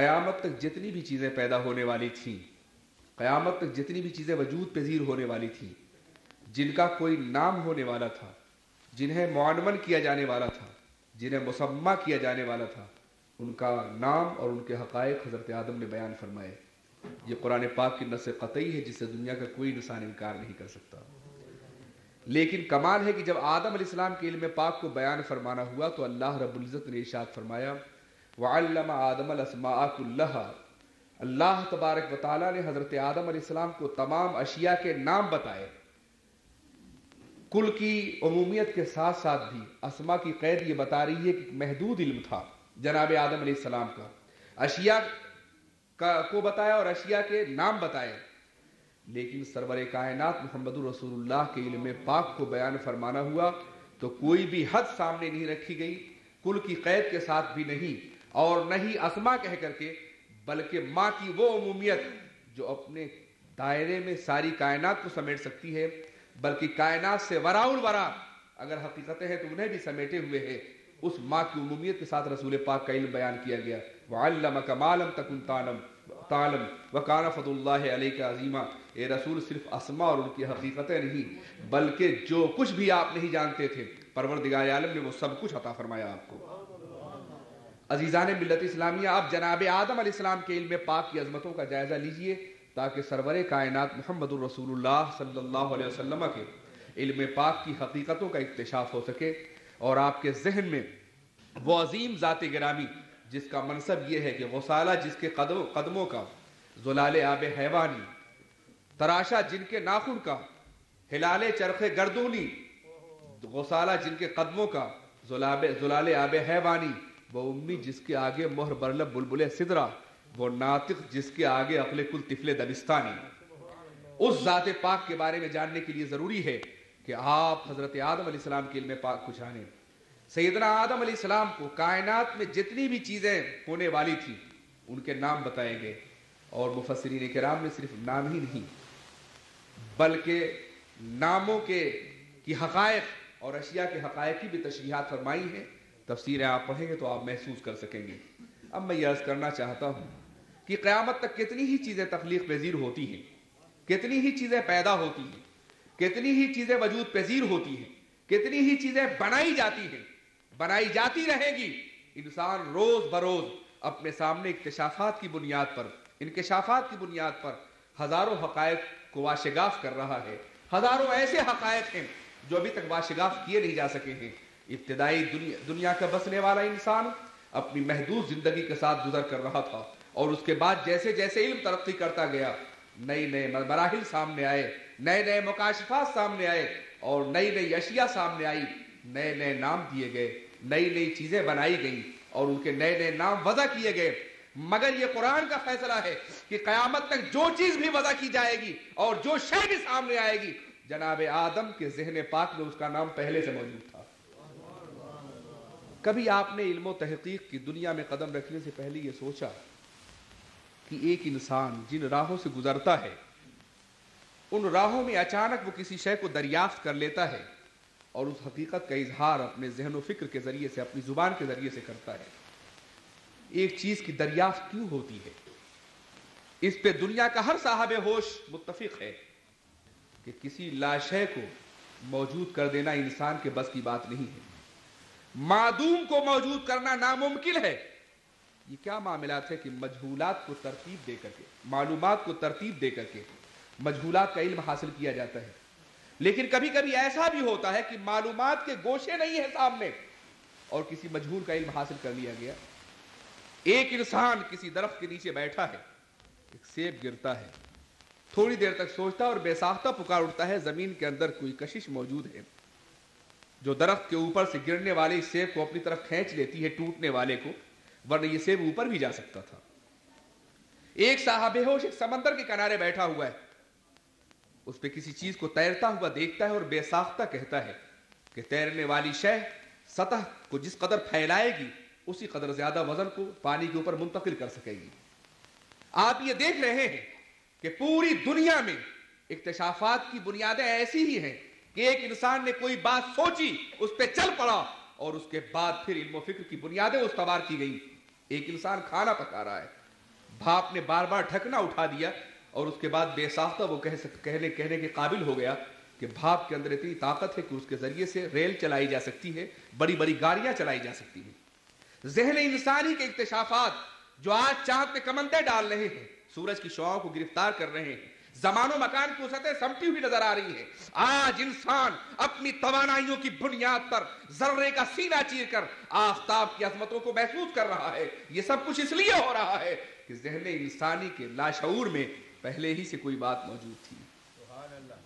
قیامت تک جتنی بھی چیزیں پیدا ہونے والی تھیں، قیامت تک جتنی بھی چیزیں وجود پذیر ہونے والی تھیں، جن کا کوئی نام ہونے والا تھا، جنہیں معنون کیا جانے والا تھا، جنہیں مسمہ کیا جانے والا تھا، ان کا نام اور ان کے حقائق حضرت آدم نے بیان فرمائے۔ یہ قرآن پاک کی نس قطعی ہے، جس سے دنیا کا کوئی انسان انکار نہیں کر سکتا۔ لیکن کمال ہے کہ جب آدم علیہ السلام کے علم پاک کو بیان فرمانا ہوا تو اللہ رب العزت نے ارشاد فرمایا وعلم آدم الاسماء كلها اللہ تبارک و تعالیٰ نے حضرت آدم علیہ السلام کو تمام اشیاء کے نام بتائے۔ کل کی عمومیت کے ساتھ ساتھ بھی اسما کی قید یہ بتا رہی ہے کہ محدود علم تھا جناب آدم علیہ السلام کا۔ اشیاء کا کو بتایا اور اشیاء کے نام بتائے۔ لیکن سرور کائنات محمد الرسول اللہ کے علم پاک کو بیان فرمانا ہوا تو کوئی بھی حد سامنے نہیں رکھی گئی۔ کل کی قید کے ساتھ بھی نہیں۔ اور نہ ہی اسما کہہ کر کے، بلکہ ماں کی وہ عمومیت جو اپنے دائرے میں ساری کائنات کو سمیٹ سکتی ہے، بلکہ کائنات سے ورا الورا اگر حقیقتیں ہیں تو انہیں بھی سمیٹے ہوئے ہیں۔ اس ماں کی عمومیت کے ساتھ رسول پاک کا علم بیان کیا گیا۔ وَعَلَّمَكَ مَا لَمْ تَكُنْ تَعْلَمْ تعلم۔ وَكَانَ فَضُ اللَّهِ عَلَيْكَ عَظِيمًا۔ اے رسول، صرف اسما اور ان کی حقیقتیں نہیں، بلکہ جو کچھ بھی آپ نہیں جانتے تھے، پروردگار عالم نے وہ سب کچھ عطا فرمایا آپ کو۔ عزیزان ملت اسلامیہ آپ جناب آدم علیہ السلام کے علم پاک کی عظمتوں کا جائزہ لیجیے تاکہ سرور کائنات محمد الرسول اللہ صلی اللہ علیہ وسلم کے علم پاک کی حقیقتوں کا اکتشاف ہو سکے اور آپ کے ذہن میں وہ عظیم ذات گرامی جس کا منصب یہ ہے کہ غسالہ جس کے قدم قدموں کا، زلال آب حیوانی، تراشا جن کے ناخن کا ہلال چرخ گردونی، غسالہ جن کے قدموں کا زلال آب حیوانی وہ امی جس کے آگے مہر برلب بلبل سدرا، وہ ناطق جس کے آگے اقل کل تفل دبستانی۔ اس ذات پاک کے بارے میں جاننے کے لیے ضروری ہے کہ آپ حضرت آدم علیہ السلام کے علم پاک کو جانیں۔ سیدنا آدم علیہ السلام کو کائنات میں جتنی بھی چیزیں ہونے والی تھی ان کے نام بتائے گئے اور مفسرین کرام نے صرف نام ہی نہیں، بلکہ ناموں کے، کی حقائق اور اشیاء کے حقائق کی بھی تشریحات فرمائی ہیں۔ تفسیریں آپ پڑھیں گے تو آپ محسوس کر سکیں گے۔ اب میں یہ عرض کرنا چاہتا ہوں کہ قیامت تک کتنی ہی چیزیں تخلیق پذیر ہوتی ہیں، کتنی ہی چیزیں پیدا ہوتی ہیں، کتنی ہی چیزیں وجود پذیر ہوتی ہیں، کتنی ہی چیزیں بنائی جاتی ہیں، بنائی جاتی رہے گی۔ انسان روز بروز اپنے سامنے اکتشافات کی بنیاد پر، انکشافات کی بنیاد پر ہزاروں حقائق کو واشگاف کر رہا ہے۔ ہزاروں ایسے حقائق ہیں جو ابھی تک واشگاف کیے نہیں جا سکے ہیں۔ ابتدائی دنیا دنیا کا بسنے والا انسان اپنی محدود زندگی کے ساتھ گزر کر رہا تھا اور اس کے بعد جیسے جیسے علم ترقی کرتا گیا نئی نئے مراحل سامنے آئے، نئے نئے مکاشفات سامنے آئے اور نئی نئی اشیاء سامنے آئی، نئے نئے نام دیے گئے، نئی نئی چیزیں بنائی گئیں اور ان کے نئے نئے نام وضع کیے گئے۔ مگر یہ قرآن کا فیصلہ ہے کہ قیامت تک جو چیز بھی وضع کی جائے گی اور جو شے بھی سامنے آئے گی، جناب آدم کے ذہن پاک میں اس کا نام پہلے سے موجود تھا۔ کبھی آپ نے علم و تحقیق کی دنیا میں قدم رکھنے سے پہلے یہ سوچا کہ ایک انسان جن راہوں سے گزرتا ہے، ان راہوں میں اچانک وہ کسی شے کو دریافت کر لیتا ہے اور اس حقیقت کا اظہار اپنے ذہن و فکر کے ذریعے سے، اپنی زبان کے ذریعے سے کرتا ہے۔ ایک چیز کی دریافت کیوں ہوتی ہے؟ اس پہ دنیا کا ہر صاحب ہوش متفق ہے کہ کسی لاشے کو موجود کر دینا انسان کے بس کی بات نہیں ہے۔ معدوم کو موجود کرنا ناممکن ہے۔ یہ کیا معاملات ہے کہ مجھولات کو ترتیب دے کر کے، معلومات کو ترتیب دے کر کے مجھولات کا علم حاصل کیا جاتا ہے۔ لیکن کبھی کبھی ایسا بھی ہوتا ہے کہ معلومات کے گوشے نہیں ہیں سامنے اور کسی مجھول کا علم حاصل کر لیا گیا۔ ایک انسان کسی درخت کے نیچے بیٹھا ہے، ایک سیب گرتا ہے، تھوڑی دیر تک سوچتا اور بے ساختہ پکار اٹھتا ہے، زمین کے اندر کوئی کشش موجود ہے۔ جو درخت کے اوپر سے گرنے والے اس سیب کو اپنی طرف کھینچ لیتی ہے ٹوٹنے والے کو، ورنہ یہ سیب اوپر بھی جا سکتا تھا۔ ایک صاحب ہوش ایک سمندر کے کنارے بیٹھا ہوا ہے۔ اس پہ کسی چیز کو تیرتا ہوا دیکھتا ہے اور بے ساختہ کہتا ہے کہ تیرنے والی شہ سطح کو جس قدر پھیلائے گی، اسی قدر زیادہ وزن کو پانی کے اوپر منتقل کر سکے گی۔ آپ یہ دیکھ رہے ہیں کہ پوری دنیا میں اکتشافات کی بنیادیں ایسی ہی ہیں کہ ایک انسان نے کوئی بات سوچی، اس پہ چل پڑا اور اس کے بعد پھر علم و فکر کی بنیادیں استوار کی گئی ایک انسان کھانا پکا رہا ہے بھاپ نے بار بار ڈھکنا اٹھا دیا اور اس کے بعد بے ساختہ وہ کہہ کہنے کہنے کے قابل ہو گیا کہ بھاپ کے اندر اتنی طاقت ہے کہ اس کے ذریعے سے ریل چلائی جا سکتی ہے، بڑی بڑی گاڑیاں چلائی جا سکتی ہیں۔ ذہن انسانی کے اکتشافات جو آج چاند پہ کمندے ڈال رہے ہیں، سورج کی شعاؤں کو گرفتار کر رہے ہیں زمان و مکان کی وسعتیں سمٹی ہوئی نظر آ رہی ہیں۔ آج انسان اپنی توانائیوں کی بنیاد پر ذرے کا سینہ چیر کر آفتاب کی عظمتوں کو محسوس کر رہا ہے۔ یہ سب کچھ اس لیے ہو رہا ہے کہ ذہن انسانی کے لاشعور میں پہلے ہی سے کوئی بات موجود تھی۔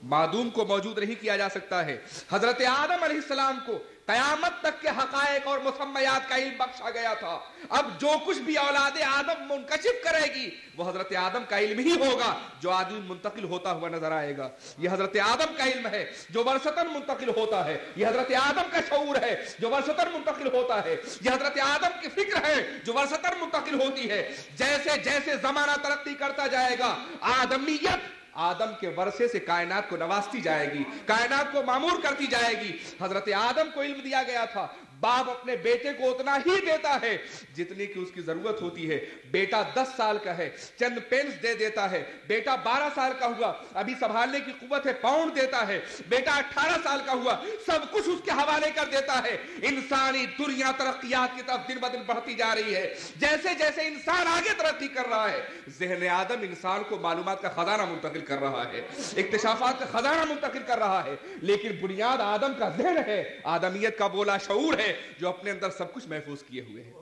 معدوم کو موجود نہیں کیا جا سکتا ہے۔ حضرت آدم علیہ السلام کو قیامت تک کے حقائق اور مسمیات کا علم بخشا گیا تھا۔ اب جو کچھ بھی اولاد آدم منکشف کرے گی، وہ حضرت آدم کا علم ہی ہوگا، جو آدمی منتقل ہوتا ہوا نظر آئے گا۔ یہ حضرت آدم کا علم ہے، جو ورثتاً منتقل ہوتا ہے۔ یہ حضرت آدم کا شعور ہے، جو ورثتاً منتقل ہوتا ہے۔ یہ حضرت آدم کی فکر ہے، جو ورثتاً منتقل ہوتی ہے۔ جیسے جیسے زمانہ ترقی کرتا جائے گا، آدمیت آدم کے ورثے سے کائنات کو نوازتی جائے گی، کائنات کو معمور کرتی جائے گی۔ حضرت آدم کو علم دیا گیا تھا۔ باپ اپنے بیٹے کو اتنا ہی دیتا ہے جتنی کی اس کی ضرورت ہوتی ہے۔ بیٹا دس سال کا ہے، چند پینس دے دیتا ہے۔ بیٹا بارہ سال کا ہوا، ابھی سنبھالنے کی قوت ہے، پاؤنڈ دیتا ہے۔ بیٹا اٹھارہ سال کا ہوا، سب کچھ اس کے حوالے کر دیتا ہے۔ انسانی دنیا ترقیات کی طرف دن بدن بڑھتی جا رہی ہے۔ جیسے جیسے انسان آگے ترقی کر رہا ہے، ذہن آدم انسان کو معلومات کا خزانہ منتقل کر رہا ہے، اکتشافات کا خزانہ منتقل کر رہا ہے۔ لیکن بنیاد آدم کا ذہن ہے، آدمیت کا بولا شعور ہے۔ جو اپنے اندر سب کچھ محفوظ کیے ہوئے ہیں۔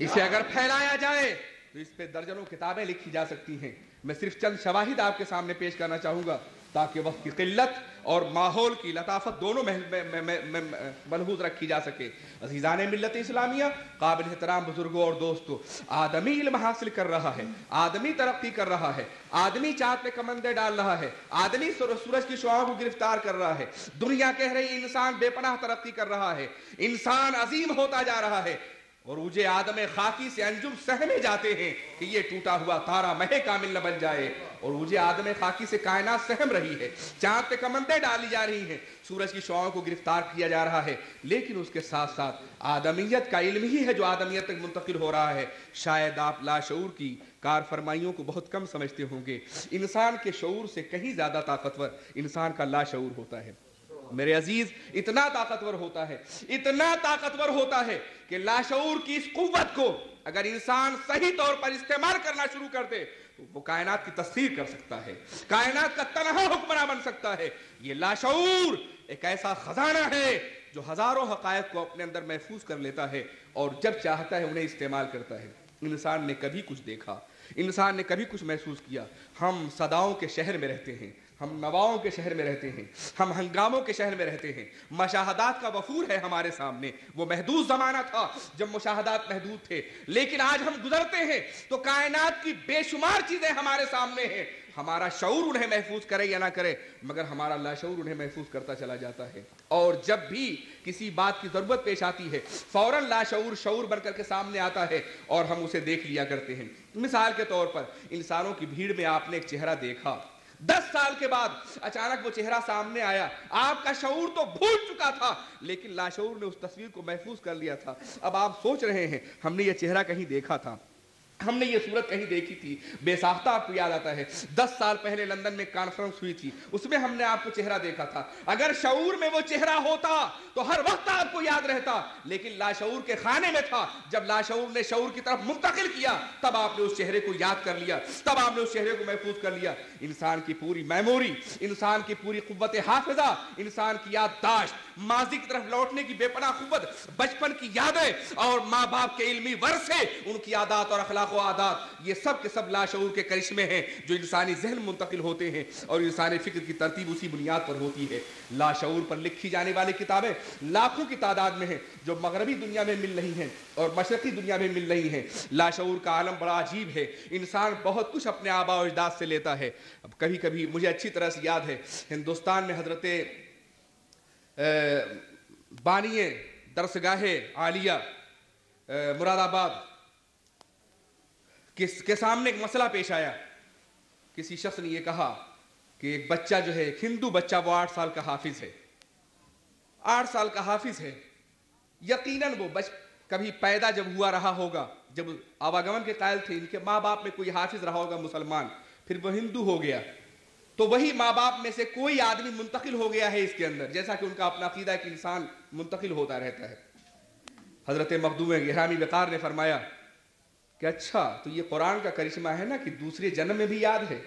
اسے اگر پھیلایا جائے تو اس پہ درجنوں کتابیں لکھی جا سکتی ہیں۔ میں صرف چند شواہد آپ کے سامنے پیش کرنا چاہوں گا تاکہ وقت کی قلت اور ماحول کی لطافت دونوں ملحوظ رکھی جا سکے۔ عزیزان ملت اسلامیہ، قابل احترام بزرگوں اور دوستوں، آدمی علم حاصل کر رہا ہے، آدمی ترقی کر رہا ہے، آدمی چاند پہ کمندے ڈال رہا ہے، آدمی سورج کی شعاؤں کو گرفتار کر رہا ہے، دنیا کہہ رہی انسان بے پناہ ترقی کر رہا ہے، انسان عظیم ہوتا جا رہا ہے اور اوجے آدم خاکی سے انجم سہمے جاتے ہیں کہ یہ ٹوٹا ہوا تارا مہ کامل نہ بن جائے۔ اور اوجے آدم خاکی سے کائنات سہم رہی ہے۔ چاند پہ کمندے ڈالی جا رہی ہیں۔ سورج کی شعاؤں کو گرفتار کیا جا رہا ہے۔ لیکن اس کے ساتھ ساتھ آدمیت کا علم ہی ہے جو آدمیت تک منتقل ہو رہا ہے۔ شاید آپ لاشعور کی کار فرمائیوں کو بہت کم سمجھتے ہوں گے۔ انسان کے شعور سے کہیں زیادہ طاقتور انسان کا لاشعور ہوتا ہے۔ میرے عزیز، اتنا طاقتور ہوتا ہے، اتنا طاقتور ہوتا ہے کہ لاشعور کی اس قوت کو اگر انسان صحیح طور پر استعمال کرنا شروع کر دے، تو وہ کائنات کی تصویر کر سکتا ہے، کائنات کا تنہا حکمراں بن سکتا ہے۔ یہ لاشعور ایک ایسا خزانہ ہے جو ہزاروں حقائق کو اپنے اندر محفوظ کر لیتا ہے اور جب چاہتا ہے انہیں استعمال کرتا ہے۔ انسان نے کبھی کچھ دیکھا، انسان نے کبھی کچھ محسوس کیا۔ ہم صداؤں کے شہر میں رہتے ہیں ہم نواؤں کے شہر میں رہتے ہیں، ہم ہنگاموں کے شہر میں رہتے ہیں۔ مشاہدات کا وفور ہے ہمارے سامنے۔ وہ محدود زمانہ تھا جب مشاہدات محدود تھے۔ لیکن آج ہم گزرتے ہیں تو کائنات کی بے شمار چیزیں ہمارے سامنے ہیں۔ ہمارا شعور انہیں محفوظ کرے یا نہ کرے، مگر ہمارا لاشعور انہیں محفوظ کرتا چلا جاتا ہے۔ اور جب بھی کسی بات کی ضرورت پیش آتی ہے، فوراً لاشعور شعور بن کر کے سامنے آتا ہے اور ہم اسے دیکھ لیا کرتے ہیں۔ مثال کے طور پر، انسانوں کی بھیڑ میں آپ نے ایک چہرہ دیکھا۔ دس سال کے بعد اچانک وہ چہرہ سامنے آیا۔ آپ کا شعور تو بھول چکا تھا، لیکن لاشعور نے اس تصویر کو محفوظ کر لیا تھا۔ اب آپ سوچ رہے ہیں، ہم نے یہ چہرہ کہیں دیکھا تھا۔ ہم نے یہ صورت کہیں دیکھی تھی، بے ساختہ آپ کو یاد آتا ہے۔ دس سال پہلے لندن میں کانفرنس ہوئی تھی، اس میں ہم نے آپ کو چہرہ دیکھا تھا۔ اگر شعور میں وہ چہرہ ہوتا تو ہر وقت آپ کو یاد رہتا، لیکن لاشعور کے خانے میں تھا۔ جب لاشعور نے شعور کی طرف منتقل کیا، تب آپ نے اس چہرے کو یاد کر لیا، تب آپ نے اس چہرے کو محفوظ کر لیا۔ انسان کی پوری میموری انسان کی پوری قوت حافظہ، انسان کی یادداشت ماضی کی طرف لوٹنے کی بے پناہ قوت بچپن کی یادیں اور ماں باپ کے علمی ورثے، ان کی عادات اور اخلاق و عادات، یہ سب کے سب لاشعور کے کرشمے ہیں جو انسانی ذہن منتقل ہوتے ہیں اور انسانی فکر کی ترتیب اسی بنیاد پر ہوتی ہے۔ لاشعور پر لکھی جانے والی کتابیں لاکھوں کی تعداد میں ہیں جو مغربی دنیا میں مل رہی ہیں اور مشرقی دنیا میں مل رہی ہیں۔ لاشعور کا عالم بڑا عجیب ہے۔ انسان بہت کچھ اپنے آبا و اجداد سے لیتا ہے۔ اب کبھی کبھی مجھے اچھی طرح سے یاد ہے، ہندوستان میں حضرت بانی درسگاہ عالیہ مراد آباد کے سامنے ایک مسئلہ پیش آیا۔ کسی شخص نے یہ کہا کہ ایک بچہ جو ہے، ایک ہندو بچہ، وہ آٹھ سال کا حافظ ہے۔ آٹھ سال کا حافظ ہے۔ یقیناً وہ بچ، کبھی پیدا جب ہوا رہا ہوگا، جب آواگمن کے قائل تھے، ان کے ماں باپ میں کوئی حافظ رہا ہوگا مسلمان، پھر وہ ہندو ہو گیا۔ تو وہی ماں باپ میں سے کوئی آدمی منتقل ہو گیا ہے اس کے اندر، جیسا کہ ان کا اپنا عقیدہ کہ انسان منتقل ہوتا رہتا ہے۔ حضرت مخدوم گرامی وقار نے فرمایا کہ اچھا تو یہ قرآن کا کرشمہ ہے نا کہ دوسرے جنم میں بھی یاد ہے۔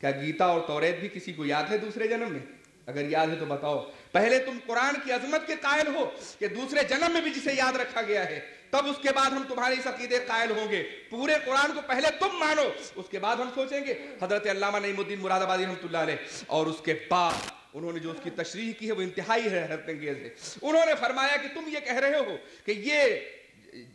کیا گیتا اور توریت بھی کسی کو یاد ہے دوسرے جنم میں؟ اگر یاد ہے تو بتاؤ۔ پہلے تم قرآن کی عظمت کے قائل ہو کہ دوسرے جنم میں بھی جسے یاد رکھا گیا ہے۔ تب اس کے بعد ہم تمہارے اس عقیدے قائل ہوں گے۔ پورے قرآن کو پہلے تم مانو، اس کے بعد ہم سوچیں گے۔ حضرت علامہ نعیم الدین مراد آبادی رحمۃ اللہ علیہ۔ اور اس کے بعد انہوں نے جو اس کی تشریح کی ہے، وہ انتہائی ہے حیرت انگیز ہے۔ انہوں نے فرمایا کہ تم یہ کہہ رہے ہو کہ یہ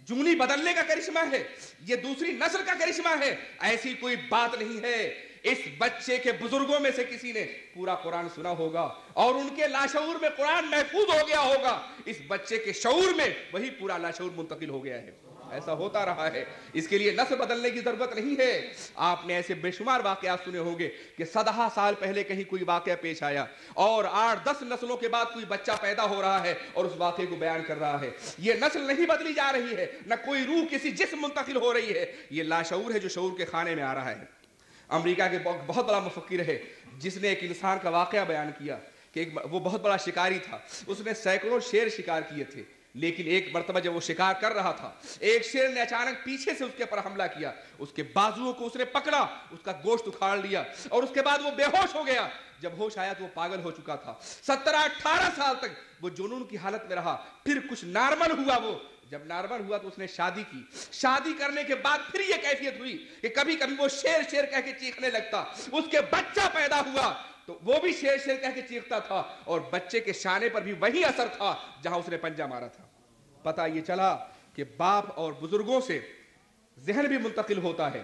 جنگلی بدلنے کا کرشمہ ہے، یہ دوسری نسل کا کرشمہ ہے۔ ایسی کوئی بات نہیں ہے۔ اس بچے کے بزرگوں میں سے کسی نے پورا قرآن سنا ہوگا اور ان کے لاشعور میں قرآن محفوظ ہو گیا ہوگا۔ اس بچے کے شعور میں وہی پورا لاشعور منتقل ہو گیا ہے۔ ایسا ہوتا رہا ہے۔ اس کے لیے نسل بدلنے کی ضرورت نہیں ہے۔ آپ نے ایسے بے شمار واقعات سنے ہوں گے کہ سدہ سال پہلے کہیں کوئی واقعہ پیش آیا اور آٹھ دس نسلوں کے بعد کوئی بچہ پیدا ہو رہا ہے اور اس واقعے کو بیان کر رہا ہے۔ یہ نسل نہیں بدلی جا رہی ہے۔ نہ کوئی روح کسی جسم منتقل ہو رہی ہے۔ یہ لاشعور ہے جو شعور کے خانے میں آ رہا ہے۔ امریکہ کے بہت بڑا مفکر ہے، جس نے ایک انسان کا واقعہ بیان کیا کہ ایک وہ بہت بڑا شکاری تھا۔ اس نے سینکڑوں شیر شکار کیے تھے، لیکن ایک مرتبہ جب وہ شکار کر رہا تھا، ایک شیر نے اچانک پیچھے سے اس کے پر حملہ کیا۔ اس کے بازوؤں کو اس نے پکڑا، اس کا گوشت اکھاڑ لیا اور اس کے بعد وہ بے ہوش ہو گیا۔ جب ہوش آیا تو وہ پاگل ہو چکا تھا۔ سترہ اٹھارہ سال تک وہ جنون کی حالت میں رہا۔ پھر کچھ نارمل ہوا وہ۔ جب نارمل ہوا تو اس نے شادی کی۔ شادی کرنے کے بعد پھر یہ کیفیت ہوئی کہ کبھی کبھی وہ شیر شیر کہہ کے چیخنے لگتا۔ اس کے بچہ پیدا ہوا تو وہ بھی شیر شیر کہہ کے چیختا تھا اور بچے کے شانے پر بھی وہی اثر تھا جہاں اس نے پنجا مارا تھا۔ پتا یہ چلا کہ باپ اور بزرگوں سے ذہن بھی منتقل ہوتا ہے،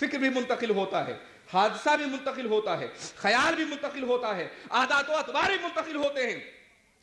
فکر بھی منتقل ہوتا ہے، حادثہ بھی منتقل ہوتا ہے، خیال بھی منتقل ہوتا ہے، عادات و اتوار بھی منتقل ہوتے ہیں۔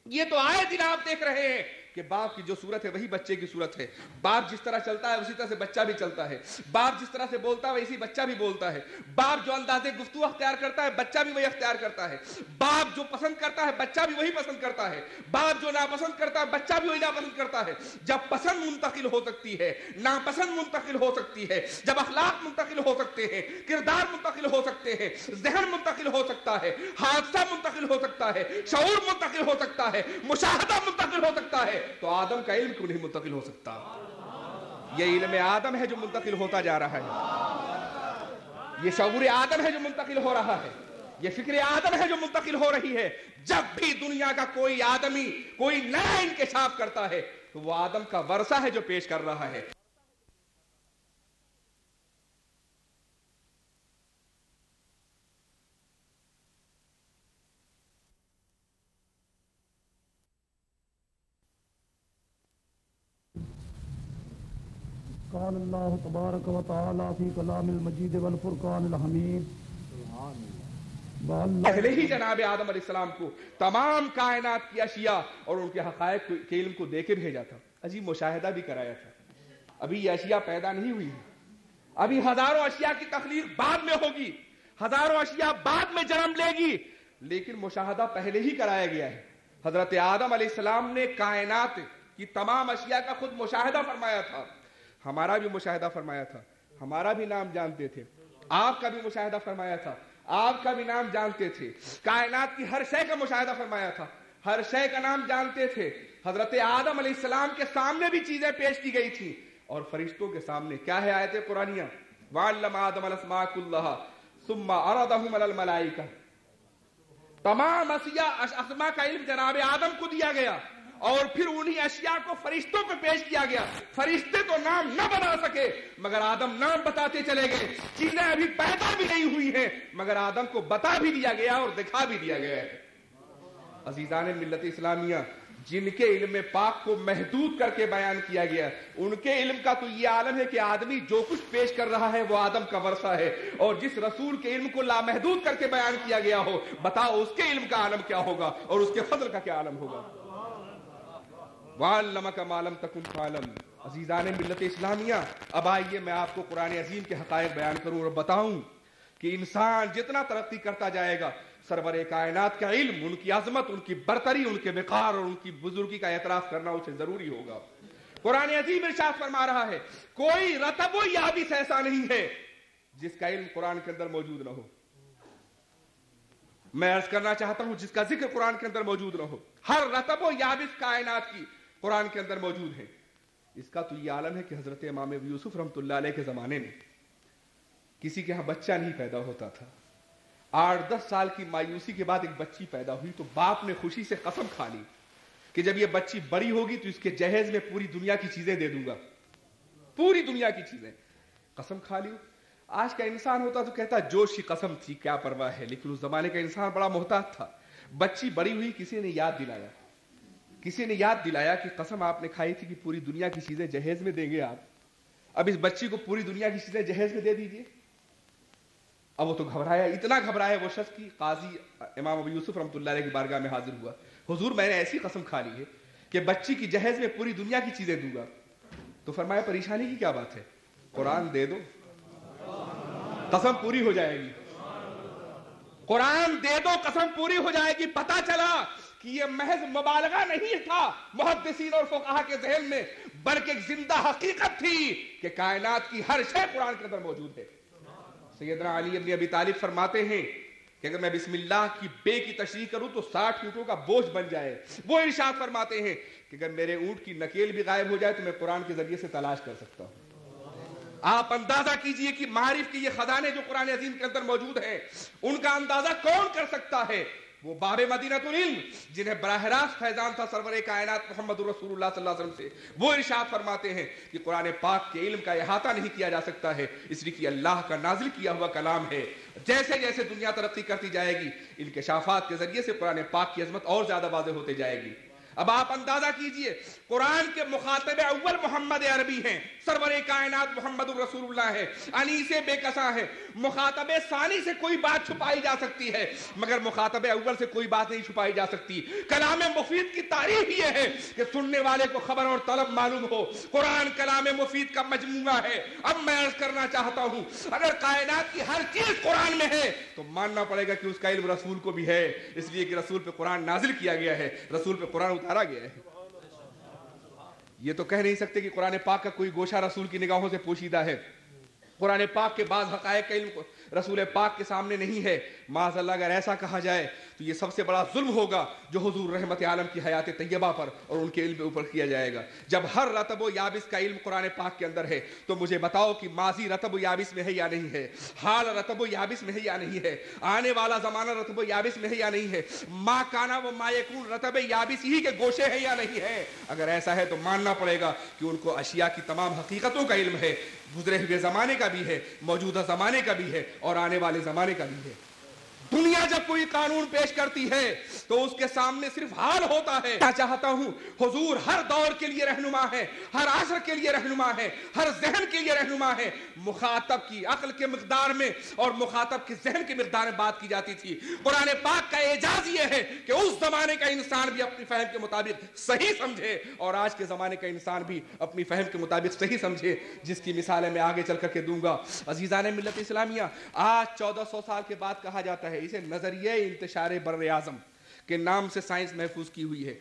یہ تو آئے دن آپ دیکھ رہے ہیں۔ کہ باپ کی جو صورت ہے وہی بچے کی صورت ہے۔ باپ جس طرح چلتا ہے اسی طرح سے بچہ بھی چلتا ہے۔ باپ جس طرح سے بولتا ہے ویسی بچہ بھی بولتا ہے۔ باپ جو انداز گفتگو اختیار کرتا ہے بچہ بھی وہی اختیار کرتا ہے۔ باپ جو پسند کرتا ہے بچہ بھی وہی پسند کرتا ہے۔ باپ جو ناپسند کرتا ہے بچہ بھی وہی ناپسند کرتا ہے۔ جب پسند منتقل ہو سکتی ہے، ناپسند منتقل ہو سکتی ہے، جب اخلاق منتقل ہو سکتے ہیں، کردار منتقل ہو سکتے ہیں، ذہن منتقل ہو سکتا ہے، حادثہ منتقل ہو سکتا ہے، شعور منتقل ہو سکتا ہے، مشاہدہ منتقل ہو سکتا ہے تو آدم کا علم کیوں نہیں منتقل ہو سکتا؟ یہ علم آدم ہے جو منتقل ہوتا جا رہا ہے۔ یہ شعور آدم ہے جو منتقل ہو رہا ہے۔ یہ فکر آدم ہے جو منتقل ہو رہی ہے۔ جب بھی دنیا کا کوئی آدمی کوئی نیا انکشاف کرتا ہے، تو وہ آدم کا ورثہ ہے جو پیش کر رہا ہے۔ قال الله تبارك وتعالى في كلام المجيد والفرقان الحميد پہلے ہی جناب آدم علیہ السلام کو تمام کائنات کی اشیاء اور ان کے حقائق کے علم کو دے کے بھیجا تھا۔ عجیب مشاہدہ بھی کرایا تھا۔ ابھی یہ اشیاء پیدا نہیں ہوئی ابھی ہزاروں اشیاء کی تخلیق بعد میں ہوگی۔ ہزاروں اشیاء بعد میں جنم لے گی۔ لیکن مشاہدہ پہلے ہی کرایا گیا ہے۔ حضرت آدم علیہ السلام نے کائنات کی تمام اشیاء کا خود مشاہدہ فرمایا تھا۔ ہمارا بھی مشاہدہ فرمایا تھا، ہمارا بھی نام جانتے تھے۔ آپ کا بھی مشاہدہ فرمایا تھا، آپ کا بھی نام جانتے تھے۔ کائنات کی ہر شے کا مشاہدہ فرمایا تھا۔ ہر شے کا نام جانتے تھے۔ حضرت آدم علیہ السلام کے سامنے بھی چیزیں پیش کی گئی تھی اور فرشتوں کے سامنے کیا ہے آیت قرآنیہ وَعَلَّمَ آدَمَ الْأَسْمَاءَ كُلَّهَا ثُمَّ عَرَضَهُمْ عَلَى الْمَلَائِكَةِ۔ تمام اشیاء اسما کا علم جناب آدم کو دیا گیا۔ اور پھر انہی اشیاء کو فرشتوں پہ پیش کیا گیا۔ فرشتے تو نام نہ بتا سکے، مگر آدم نام بتاتے چلے گئے۔ چیزیں ابھی پیدا بھی نہیں ہوئی ہیں، مگر آدم کو بتا بھی دیا گیا اور دکھا بھی دیا گیا۔ ہے عزیزان ملت اسلامیہ، جن کے علم پاک کو محدود کر کے بیان کیا گیا، ان کے علم کا تو یہ عالم ہے کہ آدمی جو کچھ پیش کر رہا ہے وہ آدم کا ورثہ ہے۔ اور جس رسول کے علم کو لامحدود کر کے بیان کیا گیا ہو، بتاؤ اس کے علم کا عالم کیا ہوگا اور اس کے فضل کا کیا عالم ہوگا۔ وَعَلَّمَكَ مَا لَمْ تَكُنْ عزیزان ملت اسلامیہ، اب آئیے میں آپ کو قرآن عظیم کے حقائق بیان کروں اور بتاؤں کہ انسان جتنا ترقی کرتا جائے گا، سرور کائنات کا علم، ان کی عظمت، ان کی برتری، ان کے وقار اور ان کی بزرگی کا اعتراف کرنا اسے ضروری ہوگا۔ قرآن عظیم ارشاد فرما رہا ہے، کوئی رتب و یابس ایسا نہیں ہے جس کا علم قرآن کے اندر موجود نہ ہو۔ میں عرض کرنا چاہتا ہوں، جس کا ذکر قرآن کے اندر موجود نہ ہو۔ ہر رتب و یابس کائنات کی قرآن کے اندر موجود ہے اس کا تو یہ عالم ہے کہ حضرت امام یوسف رحمۃ اللہ علیہ کے زمانے میں کسی کے ہاں بچہ نہیں پیدا ہوتا تھا۔ آٹھ دس سال کی مایوسی کے بعد ایک بچی پیدا ہوئی تو باپ نے خوشی سے قسم کھا لی کہ جب یہ بچی بڑی ہوگی تو اس کے جہیز میں پوری دنیا کی چیزیں دے دوں گا۔ پوری دنیا کی چیزیں۔ قسم کھا لی۔ آج کا انسان ہوتا تو کہتا جوش کی قسم تھی، کیا پرواہ ہے۔ لیکن اس زمانے کا انسان بڑا محتاط تھا۔ بچی بڑی ہوئی، کسی نے یاد دلایا۔ کسی نے یاد دلایا کہ قسم آپ نے کھائی تھی کہ پوری دنیا کی چیزیں جہیز میں دیں گے آپ؟ اب اس بچی کو پوری دنیا کی چیزیں جہیز میں دے دیجیے اب وہ تو گھبرایا، اتنا گھبرایا وہ شخص کی قاضی امام ابو یوسف رحمۃ اللہ علیہ کی بارگاہ میں حاضر ہوا۔ حضور میں نے ایسی قسم کھا لی ہے کہ بچی کی جہیز میں پوری دنیا کی چیزیں دوں گا۔ تو فرمایا پریشانی کی کیا بات ہے؟ قرآن دے دو۔ قسم پوری ہو جائے گی۔ قرآن دے دو، قسم پوری ہو جائے گی۔ پتا چلا کہ یہ محض مبالغہ نہیں تھا محدثین اور فقہا کے ذہن میں، بلکہ ایک زندہ حقیقت تھی کہ کائنات کی ہر شے قرآن کے اندر موجود ہے۔ سیدنا علی ابن ابی طالب فرماتے ہیں کہ اگر میں بسم اللہ کی بے کی تشریح کروں تو ساٹھ اونٹوں کا بوجھ بن جائے۔ وہ ارشاد فرماتے ہیں کہ اگر میرے اونٹ کی نکیل بھی غائب ہو جائے تو میں قرآن کے ذریعے سے تلاش کر سکتا ہوں۔ آپ اندازہ کیجیے کہ معارف کے یہ خزانے جو قرآن عظیم کے اندر موجود ہیں، ان کا اندازہ کون کر سکتا ہے؟ وہ باب مدینہ العلم جنہیں براہ راست فیضان تھا سرور کائنات محمد رسول اللہ صلی اللہ علیہ وسلم سے۔ وہ ارشاد فرماتے ہیں کہ قرآن پاک کے علم کا احاطہ نہیں کیا جا سکتا ہے، اس لیے کہ اللہ کا نازل کیا ہوا کلام ہے۔ جیسے جیسے دنیا ترقی کرتی جائے گی انکشافات کے ذریعے سے قرآن پاک کی عظمت اور زیادہ واضح ہوتے جائے گی۔ اب آپ اندازہ کیجیے، قرآن کے مخاطب اول محمد عربی ہیں، سرور کائنات محمد الرسول اللہ ہے انی سے بے کسا ہے، مخاطب ثانی سے کوئی بات چھپائی جا سکتی ہے، مگر مخاطب اول سے کوئی بات نہیں چھپائی جا سکتی۔ کلام مفید کی تعریف یہ ہے کہ سننے والے کو خبر اور طلب معلوم ہو۔ قرآن کلام مفید کا مجموعہ ہے۔ اب میں عرض کرنا چاہتا ہوں، اگر کائنات کی ہر چیز قرآن میں ہے، تو ماننا پڑے گا کہ اس کا علم رسول کو بھی ہے۔ اس لیے کہ رسول پہ قرآن نازل کیا گیا ہے، رسول پہ قرآن اتارا گیا ہے یہ تو کہہ نہیں سکتے کہ قرآن پاک کا کوئی گوشہ رسول کی نگاہوں سے پوشیدہ ہے۔ قرآن پاک کے بعض حقائق کا علم رسول پاک کے سامنے نہیں ہے۔ معاذ اللہ اگر ایسا کہا جائے تو یہ سب سے بڑا ظلم ہوگا جو حضور رحمت عالم کی حیات طیبہ پر اور ان کے علم اوپر کیا جائے گا۔ جب ہر رتب و یابس کا علم قرآن پاک کے اندر ہے، تو مجھے بتاؤ کہ ماضی رتب و یابس میں ہے یا نہیں ہے؟ حال رتب و یابس میں ہے یا نہیں ہے؟ آنے والا زمانہ رتب و یابس میں ہے یا نہیں ہے؟ ما کانا و ما یکون رتب یابس ہی کے گوشے ہیں یا نہیں ہے؟ اگر ایسا ہے تو ماننا پڑے گا کہ ان کو اشیاء کی تمام حقیقتوں کا علم ہے، گزرے ہوئے زمانے کا بھی ہے، موجودہ زمانے کا بھی ہے اور آنے والے زمانے کا بھی ہے۔ دنیا جب کوئی قانون پیش کرتی ہے تو اس کے سامنے صرف حال ہوتا ہے۔ میں چاہتا ہوں حضور ہر دور کے لیے رہنما ہے، ہر عصر کے لیے رہنما ہے، ہر ذہن کے لیے رہنما ہے۔ مخاطب کی عقل کے مقدار میں اور مخاطب کے ذہن کی مقدار میں بات کی جاتی تھی۔ قرآن پاک کا اعجاز یہ ہے کہ اس زمانے کا انسان بھی اپنی فہم کے مطابق صحیح سمجھے اور آج کے زمانے کا انسان بھی اپنی فہم کے مطابق صحیح سمجھے، جس کی مثالیں میں آگے چل کر کے دوں گا۔ عزیزان ملت اسلامیہ، آج چودہ سو سال کے بعد کہا جاتا ہے اسے نظریہ انتشار بر اعظم کے نام سے سائنس محفوظ کی ہوئی ہے۔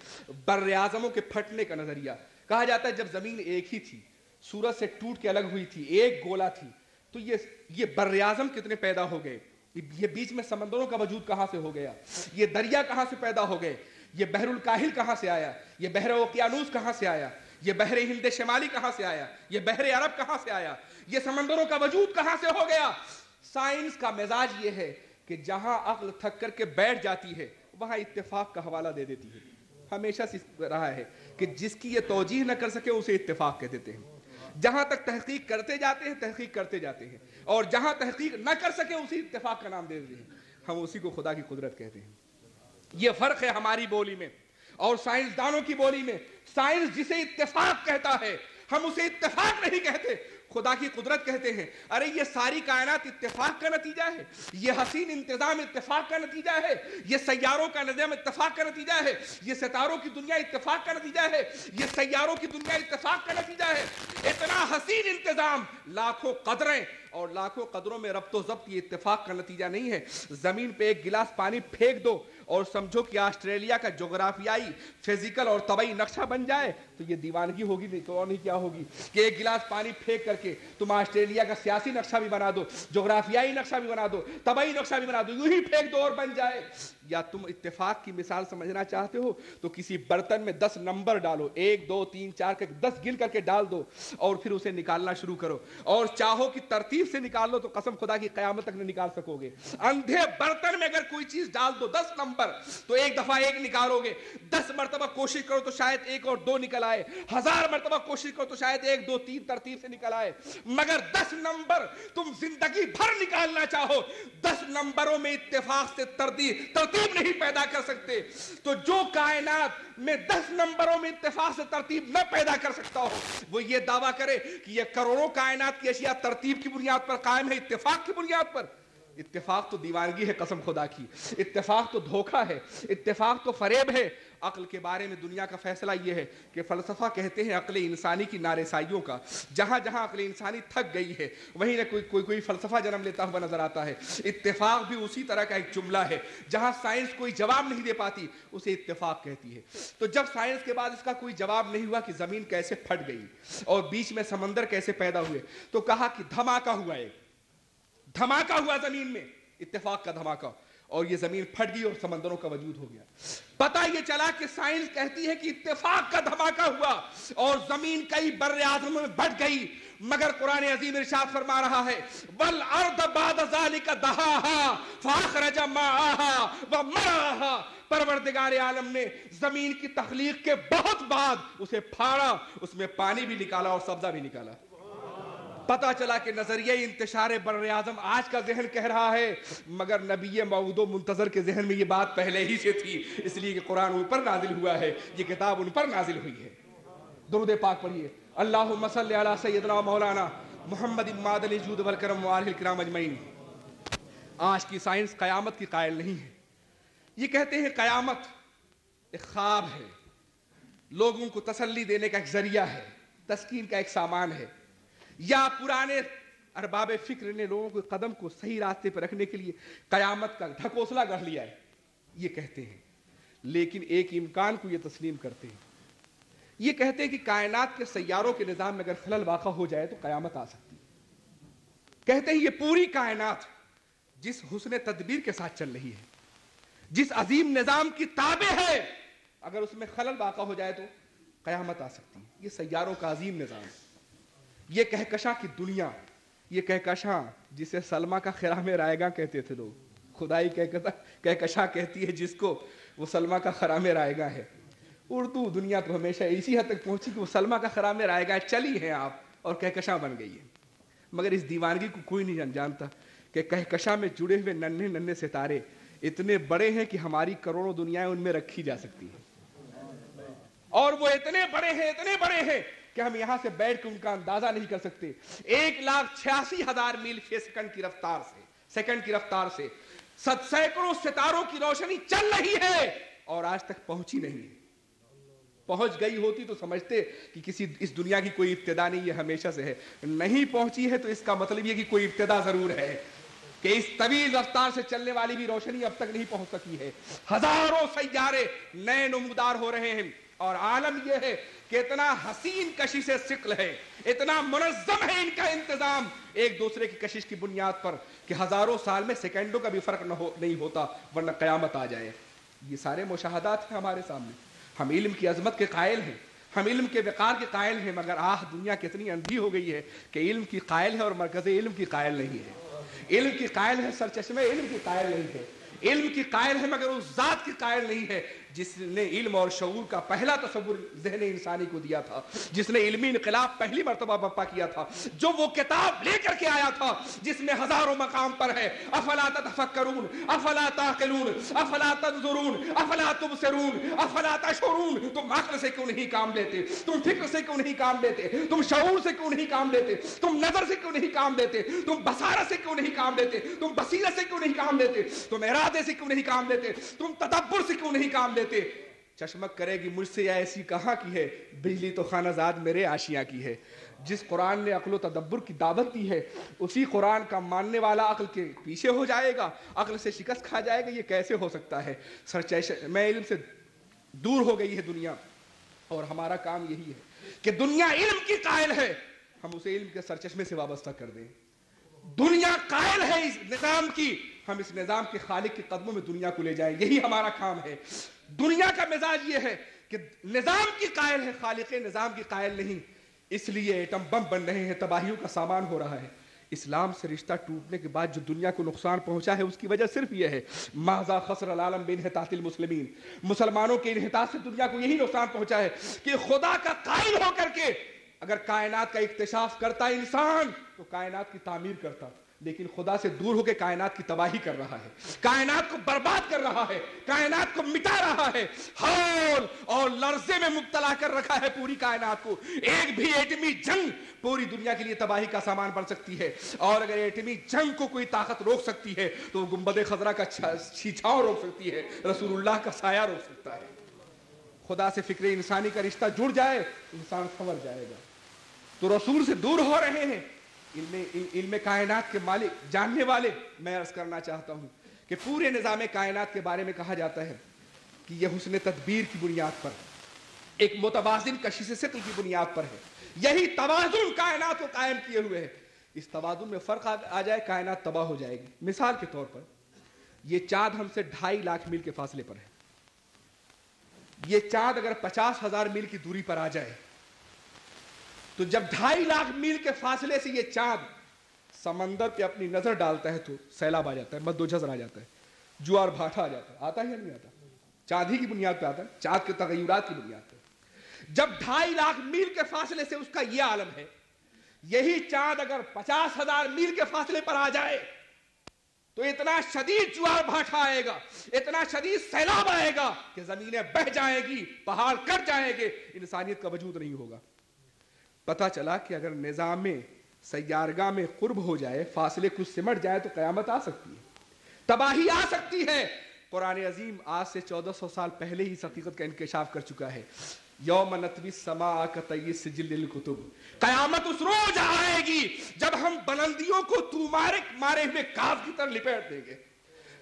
بر اعظموں کے پھٹنے کا نظریہ۔ کہا جاتا ہے جب زمین ایک ہی تھی، سورج سے ٹوٹ کے الگ ہوئی تھی، ایک گولا تھی، تو یہ یہ بر اعظم کتنے پیدا ہو گئے؟ یہ بیچ میں سمندروں کا وجود کہاں سے ہو گیا؟ یہ دریا کہاں سے پیدا ہو گئے؟ یہ بحر الکاہل کہاں سے آیا؟ یہ بحر اوقیانوس کہاں سے آیا؟ یہ بحر ہند شمالی کہاں سے آیا؟ یہ بحر عرب کہاں سے آیا؟ یہ سمندروں کا وجود کہاں سے ہو گیا؟ سائنس کا مزاج یہ ہے کہ جہاں عقل تھک کر کے بیٹھ جاتی ہے، وہاں اتفاق کا حوالہ دے دیتی ہے۔ ہمیشہ سے رہا ہے کہ جس کی یہ توجیح نہ کر سکے، اسے اتفاق کہہ دیتے ہیں۔ جہاں تک تحقیق کرتے جاتے ہیں، تحقیق کرتے جاتے ہیں۔ اور جہاں تحقیق نہ کر سکے اسی اتفاق کا نام دے دیتے ہیں۔ ہم اسی کو خدا کی قدرت کہتے ہیں۔ یہ فرق ہے ہماری بولی میں اور سائنسدانوں کی بولی میں۔ سائنس جسے اتفاق کہتا ہے، ہم اسے اتفاق نہیں کہتے۔ خدا کی قدرت کہتے ہیں۔ ارے، یہ ساری کائنات اتفاق کا نتیجہ ہے۔ یہ حسین انتظام اتفاق کا نتیجہ ہے۔ یہ سیاروں کا نظام اتفاق کا نتیجہ ہے۔ یہ ستاروں کی دنیا اتفاق کا نتیجہ ہے۔ یہ سیاروں کی دنیا اتفاق کا نتیجہ ہے۔ اتنا حسین انتظام۔ لاکھوں قدریں اور لاکھوں قدروں میں ربط و ضبط یہ اتفاق کا نتیجہ نہیں ہے۔ زمین پہ ایک گلاس پانی پھینک دو۔ اور سمجھو کہ آسٹریلیا کا جغرافیائی، فزیکل اور طبعی نقشہ بن جائے تو یہ دیوانگی ہوگی، نہیں تو اور نہیں کیا ہوگی؟ کہ ایک گلاس پانی پھینک کر کے تم آسٹریلیا کا سیاسی نقشہ بھی بنا دو، جغرافیائی نقشہ بھی بنا دو، طبعی نقشہ بھی بنا دو، یوں ہی پھینک دو اور بن جائے۔ یا تم اتفاق کی مثال سمجھنا چاہتے ہو تو کسی برتن میں دس نمبر ڈالو، ایک، دو، تین، چار، کر دس گن کر کے ڈال دو اور پھر اسے نکالنا شروع کرو۔ اور چاہو کہ ترتیب سے نکال لو تو قسم خدا کی قیامت تک نہ نکال سکو گے۔ اندھے برتن میں اگر کوئی چیز ڈال دو دس نمبر، تو ایک دفعہ ایک نکالو گے۔ دس مرتبہ کوشش کرو تو شاید ایک اور دو نکل آئے۔ ہزار مرتبہ کوشش کرو تو شاید ایک، دو، تین ترتیب سے نکل آئے۔ مگر دس نمبر تم زندگی بھر نکالنا چاہو۔ دس نمبروں میں اتفاق سے ترتیب ترتیب نہیں پیدا کر سکتے۔ تو جو کائنات میں دس نمبروں میں اتفاق سے ترتیب نہ پیدا کر سکتا ہو، وہ یہ دعویٰ کرے کہ یہ کروڑوں کائنات کی اشیاء ترتیب کی بنیاد پر قائم ہے اتفاق کی بنیاد پر۔ اتفاق تو دیوانگی ہے قسم خدا کی، اتفاق تو دھوکہ ہے، اتفاق تو فریب ہے۔ عقل کے بارے میں دنیا کا فیصلہ یہ ہے کہ فلسفہ کہتے ہیں عقل انسانی کی نارسائیوں کا۔ جہاں جہاں عقل انسانی تھک گئی ہے، وہیں نہ کوئی کوئی کوئی فلسفہ جنم لیتا ہوا نظر آتا ہے۔ اتفاق بھی اسی طرح کا ایک جملہ ہے۔ جہاں سائنس کوئی جواب نہیں دے پاتی، اسے اتفاق کہتی ہے۔ تو جب سائنس کے بعد اس کا کوئی جواب نہیں ہوا کہ زمین کیسے پھٹ گئی اور بیچ میں سمندر کیسے پیدا ہوئے، تو کہا کہ دھماکہ ہوا ایک۔ دھماکہ ہوا زمین میں۔ اتفاق کا دھماکہ۔ اور یہ زمین پھٹ گئی اور سمندروں کا وجود ہو گیا۔ پتا یہ چلا کہ سائنس کہتی ہے کہ اتفاق کا دھماکہ ہوا اور زمین کئی بر اعظم میں بڑھ گئی۔ مگر قرآن عظیم ارشاد فرما رہا ہے، والارض بعد ذالک دہاہا فاخرج ماہا ومراہا پروردگار عالم نے زمین کی تخلیق کے بہت بعد اسے پھاڑا، اس میں پانی بھی نکالا اور سبزہ بھی نکالا۔ پتا چلا کہ نظریہ انتشار بر اعظم آج کا ذہن کہہ رہا ہے، مگر نبی موعود و منتظر کے ذہن میں یہ بات پہلے ہی سے تھی، اس لیے کہ قرآن ان پر نازل ہوا ہے، یہ کتاب ان پر نازل ہوئی ہے۔ درود پاک پڑھیے۔ اللہم صلی علی سیدنا مولانا محمد اماد علی جود والکرم وآلہ الکرام اجمعین۔ آج کی سائنس قیامت کی قائل نہیں ہے۔ یہ کہتے ہیں قیامت ایک خواب ہے۔ لوگوں کو تسلی دینے کا ایک ذریعہ ہے، تسکین کا ایک سامان ہے۔ یا پرانے ارباب فکر نے لوگوں کے قدم کو صحیح راستے پر رکھنے کے لیے قیامت کا ڈھکوسلا گڑھ لیا ہے۔ یہ کہتے ہیں۔ لیکن ایک امکان کو یہ تسلیم کرتے ہیں۔ یہ کہتے ہیں کہ کائنات کے سیاروں کے نظام میں اگر خلل واقع ہو جائے تو قیامت آ سکتی ہے۔ کہتے ہیں یہ پوری کائنات جس حسن تدبیر کے ساتھ چل رہی ہے، جس عظیم نظام کی تابع ہے، اگر اس میں خلل واقع ہو جائے تو قیامت آ سکتی ہے۔ یہ سیاروں کا عظیم نظام ہے۔ یہ کہکشاں کی دنیا، یہ کہکشاں جسے سلمہ کا خرام رائے گا کہتے تھے لوگ۔ خدائی کہکشاں کہتی ہے جس کو وہ سلمہ کا خرام رائے گا ہے۔ اردو دنیا تو ہمیشہ اسی حد تک پہنچی کہ وہ سلمہ کا خرام رائے گا چلی ہیں آپ اور کہکشاں بن گئی ہے مگر اس دیوانگی کو کوئی نہیں جانتا کہ کہکشاں میں جڑے ہوئے ننھے ننھے ستارے اتنے بڑے ہیں کہ ہماری کروڑوں دنیا ان میں رکھی جا سکتی ہے اور وہ اتنے بڑے ہیں، اتنے بڑے ہیں کہ ہم یہاں سے بیٹھ کے ان کا اندازہ نہیں کر سکتے۔ ایک لاکھ چھیاسی ہزار میل فی سیکنڈ کی رفتار سے، سیکنڈ کی رفتار سے۔ ست سینکڑوں ستاروں کی روشنی چل رہی ہے اور آج تک پہنچی نہیں۔ پہنچ گئی ہوتی تو سمجھتے کہ کسی اس دنیا کی کوئی ابتدا نہیں، یہ ہمیشہ سے ہے۔ نہیں پہنچی ہے تو اس کا مطلب یہ کہ کوئی ابتدا ضرور ہے کہ اس طویل رفتار سے چلنے والی بھی روشنی اب تک نہیں پہنچ سکی ہے۔ ہزاروں سیارے نئے نمودار ہو رہے ہیں اور عالم یہ ہے کہ اتنا حسین کشش سکل ہے، اتنا منظم ہے ان کا انتظام۔ ایک دوسرے کی کشش کی بنیاد پر کہ ہزاروں سال میں سیکنڈوں کا بھی فرق نہ ہو، نہیں ہوتا، ورنہ قیامت آ جائے۔ یہ سارے مشاہدات ہیں ہمارے سامنے۔ ہم علم کی عظمت کے قائل ہیں۔ ہم علم کے وقار کے قائل ہیں، مگر آہ، دنیا کتنی اندھی ہو گئی ہے کہ علم کی قائل ہے اور مرکز علم کی قائل نہیں ہے۔ علم کی قائل ہے سر چشمے علم کی قائل نہیں ہے۔ علم کی قائل ہے، مگر اس ذات کی قائل نہیں ہے۔ جس نے علم اور شعور کا پہلا تصور ذہن انسانی کو دیا تھا، جس نے علمی انقلاب پہلی مرتبہ بپا کیا تھا، جو وہ کتاب لے کر کے آیا تھا، جس میں ہزاروں مقام پر ہے۔ افلا تتفکرون، افلا تاقلون افلا تنظرون، افلا تبصرون، افلا تشعرون۔ تم عقل سے کیوں نہیں کام لیتے؟ تم فکر سے کیوں نہیں کام لیتے؟ تم شعور سے کیوں نہیں کام لیتے؟ تم نظر سے کیوں نہیں کام لیتے؟ تم بصارت سے کیوں نہیں کام لیتے؟ تم بصیرت سے کیوں نہیں کام لیتے؟ تم ارادے سے کیوں نہیں کام لیتے؟ تم تدبر سے کیوں نہیں کام لیتے؟ دیتے چشمک کرے گی مجھ سے یا ایسی کہاں کی ہے؟ بجلی تو خانہ زاد میرے آشیاں کی ہے۔ جس قرآن نے عقل و تدبر کی دعوت دی ہے، اسی قرآن کا ماننے والا عقل کے پیچھے ہو جائے گا۔ عقل سے شکست کھا جائے گا، یہ کیسے ہو سکتا ہے؟ سر میں علم سے دور ہو گئی ہے دنیا۔ اور ہمارا کام یہی ہے کہ دنیا علم کی قائل ہے۔ ہم اسے علم کے سرچشمے سے وابستہ کر دیں۔ دنیا قائل ہے اس نظام کی۔ ہم اس نظام کے خالق کے قدموں میں دنیا کو لے جائیں۔ یہی ہمارا کام ہے۔ دنیا کا مزاج یہ ہے کہ نظام کی قائل ہے، خالق نظام کی قائل نہیں۔ اس لیے ایٹم بم بن رہے ہیں، تباہیوں کا سامان ہو رہا ہے۔ اسلام سے رشتہ ٹوٹنے کے بعد جو دنیا کو نقصان پہنچا ہے، اس کی وجہ صرف یہ ہے۔ ماضا خسر العالم بانحطاط المسلمین؟ مسلمانوں کے انحطاط سے دنیا کو یہی نقصان پہنچا ہے کہ خدا کا قائل ہو کر کے اگر کائنات کا اکتشاف کرتا انسان، تو کائنات کی تعمیر کرتا۔ لیکن خدا سے دور ہو کے کائنات کی تباہی کر رہا ہے۔ کائنات کو برباد کر رہا ہے۔ کائنات کو مٹا رہا ہے۔ ہول اور لرزے میں مبتلا کر رکھا ہے پوری کائنات کو۔ ایک بھی ایٹمی جنگ پوری دنیا کے لیے تباہی کا سامان بن سکتی ہے۔ اور اگر ایٹمی جنگ کو کوئی طاقت روک سکتی ہے، تو وہ گنبد خزرہ کا چھیچھاؤ روک سکتی ہے۔ رسول اللہ کا سایہ روک سکتا ہے۔ خدا سے فکر انسانی کا رشتہ جڑ جائے، انسان سمر جائے گا۔ تو رسول سے دور ہو رہے ہیں۔ علم علم کائنات کے مالک، جاننے والے، میں عرض کرنا چاہتا ہوں کہ پورے نظام کائنات کے بارے میں کہا جاتا ہے کہ یہ حسن تدبیر کی بنیاد پر ایک متوازن کشش سطل کی بنیاد پر ہے۔ یہی توازن کائنات کو قائم کیے ہوئے ہے۔ اس توازن میں فرق آ جائے، کائنات تباہ ہو جائے گی۔ مثال کے طور پر، یہ چاند ہم سے ڈھائی لاکھ میل کے فاصلے پر ہے۔ یہ چاند اگر پچاس ہزار میل کی دوری پر آ جائے تو جب ڈھائی لاکھ میل کے فاصلے سے یہ چاند سمندر پہ اپنی نظر ڈالتا ہے تو سیلاب آ جاتا ہے مد و جزر آ جاتا ہے، جوار بھاٹا آ جاتا ہے، آتا ہے یا نہیں آتا۔ چاند ہی کی بنیاد پہ آتا ہے، چاند کے تغیرات کی بنیاد پہ۔ جب ڈھائی لاکھ میل کے فاصلے سے اس کا یہ عالم ہے، یہی چاند اگر پچاس ہزار میل کے فاصلے پر آ جائے، تو اتنا شدید جوار بھاٹا آئے گا، اتنا شدید سیلاب آئے گا کہ زمینیں بہ جائیں گی، پہاڑ کٹ جائیں گے، انسانیت کا وجود نہیں ہوگا۔ پتا چلا کہ اگر نظام سیارگاہ میں قرب ہو جائے، فاصلے کچھ سمٹ جائے تو قیامت آ سکتی ہے۔ تباہی آ سکتی ہے۔ قرآن عظیم آج سے چودہ سو سال پہلے ہی اس حقیقت کا انکشاف کر چکا ہے۔ یوم نتوی سما کا سجل الکتب قیامت اس روز آئے گی جب ہم بلندیوں کو تو مارے مارے ہوئے کاف کی طرح لپیٹ دیں گے۔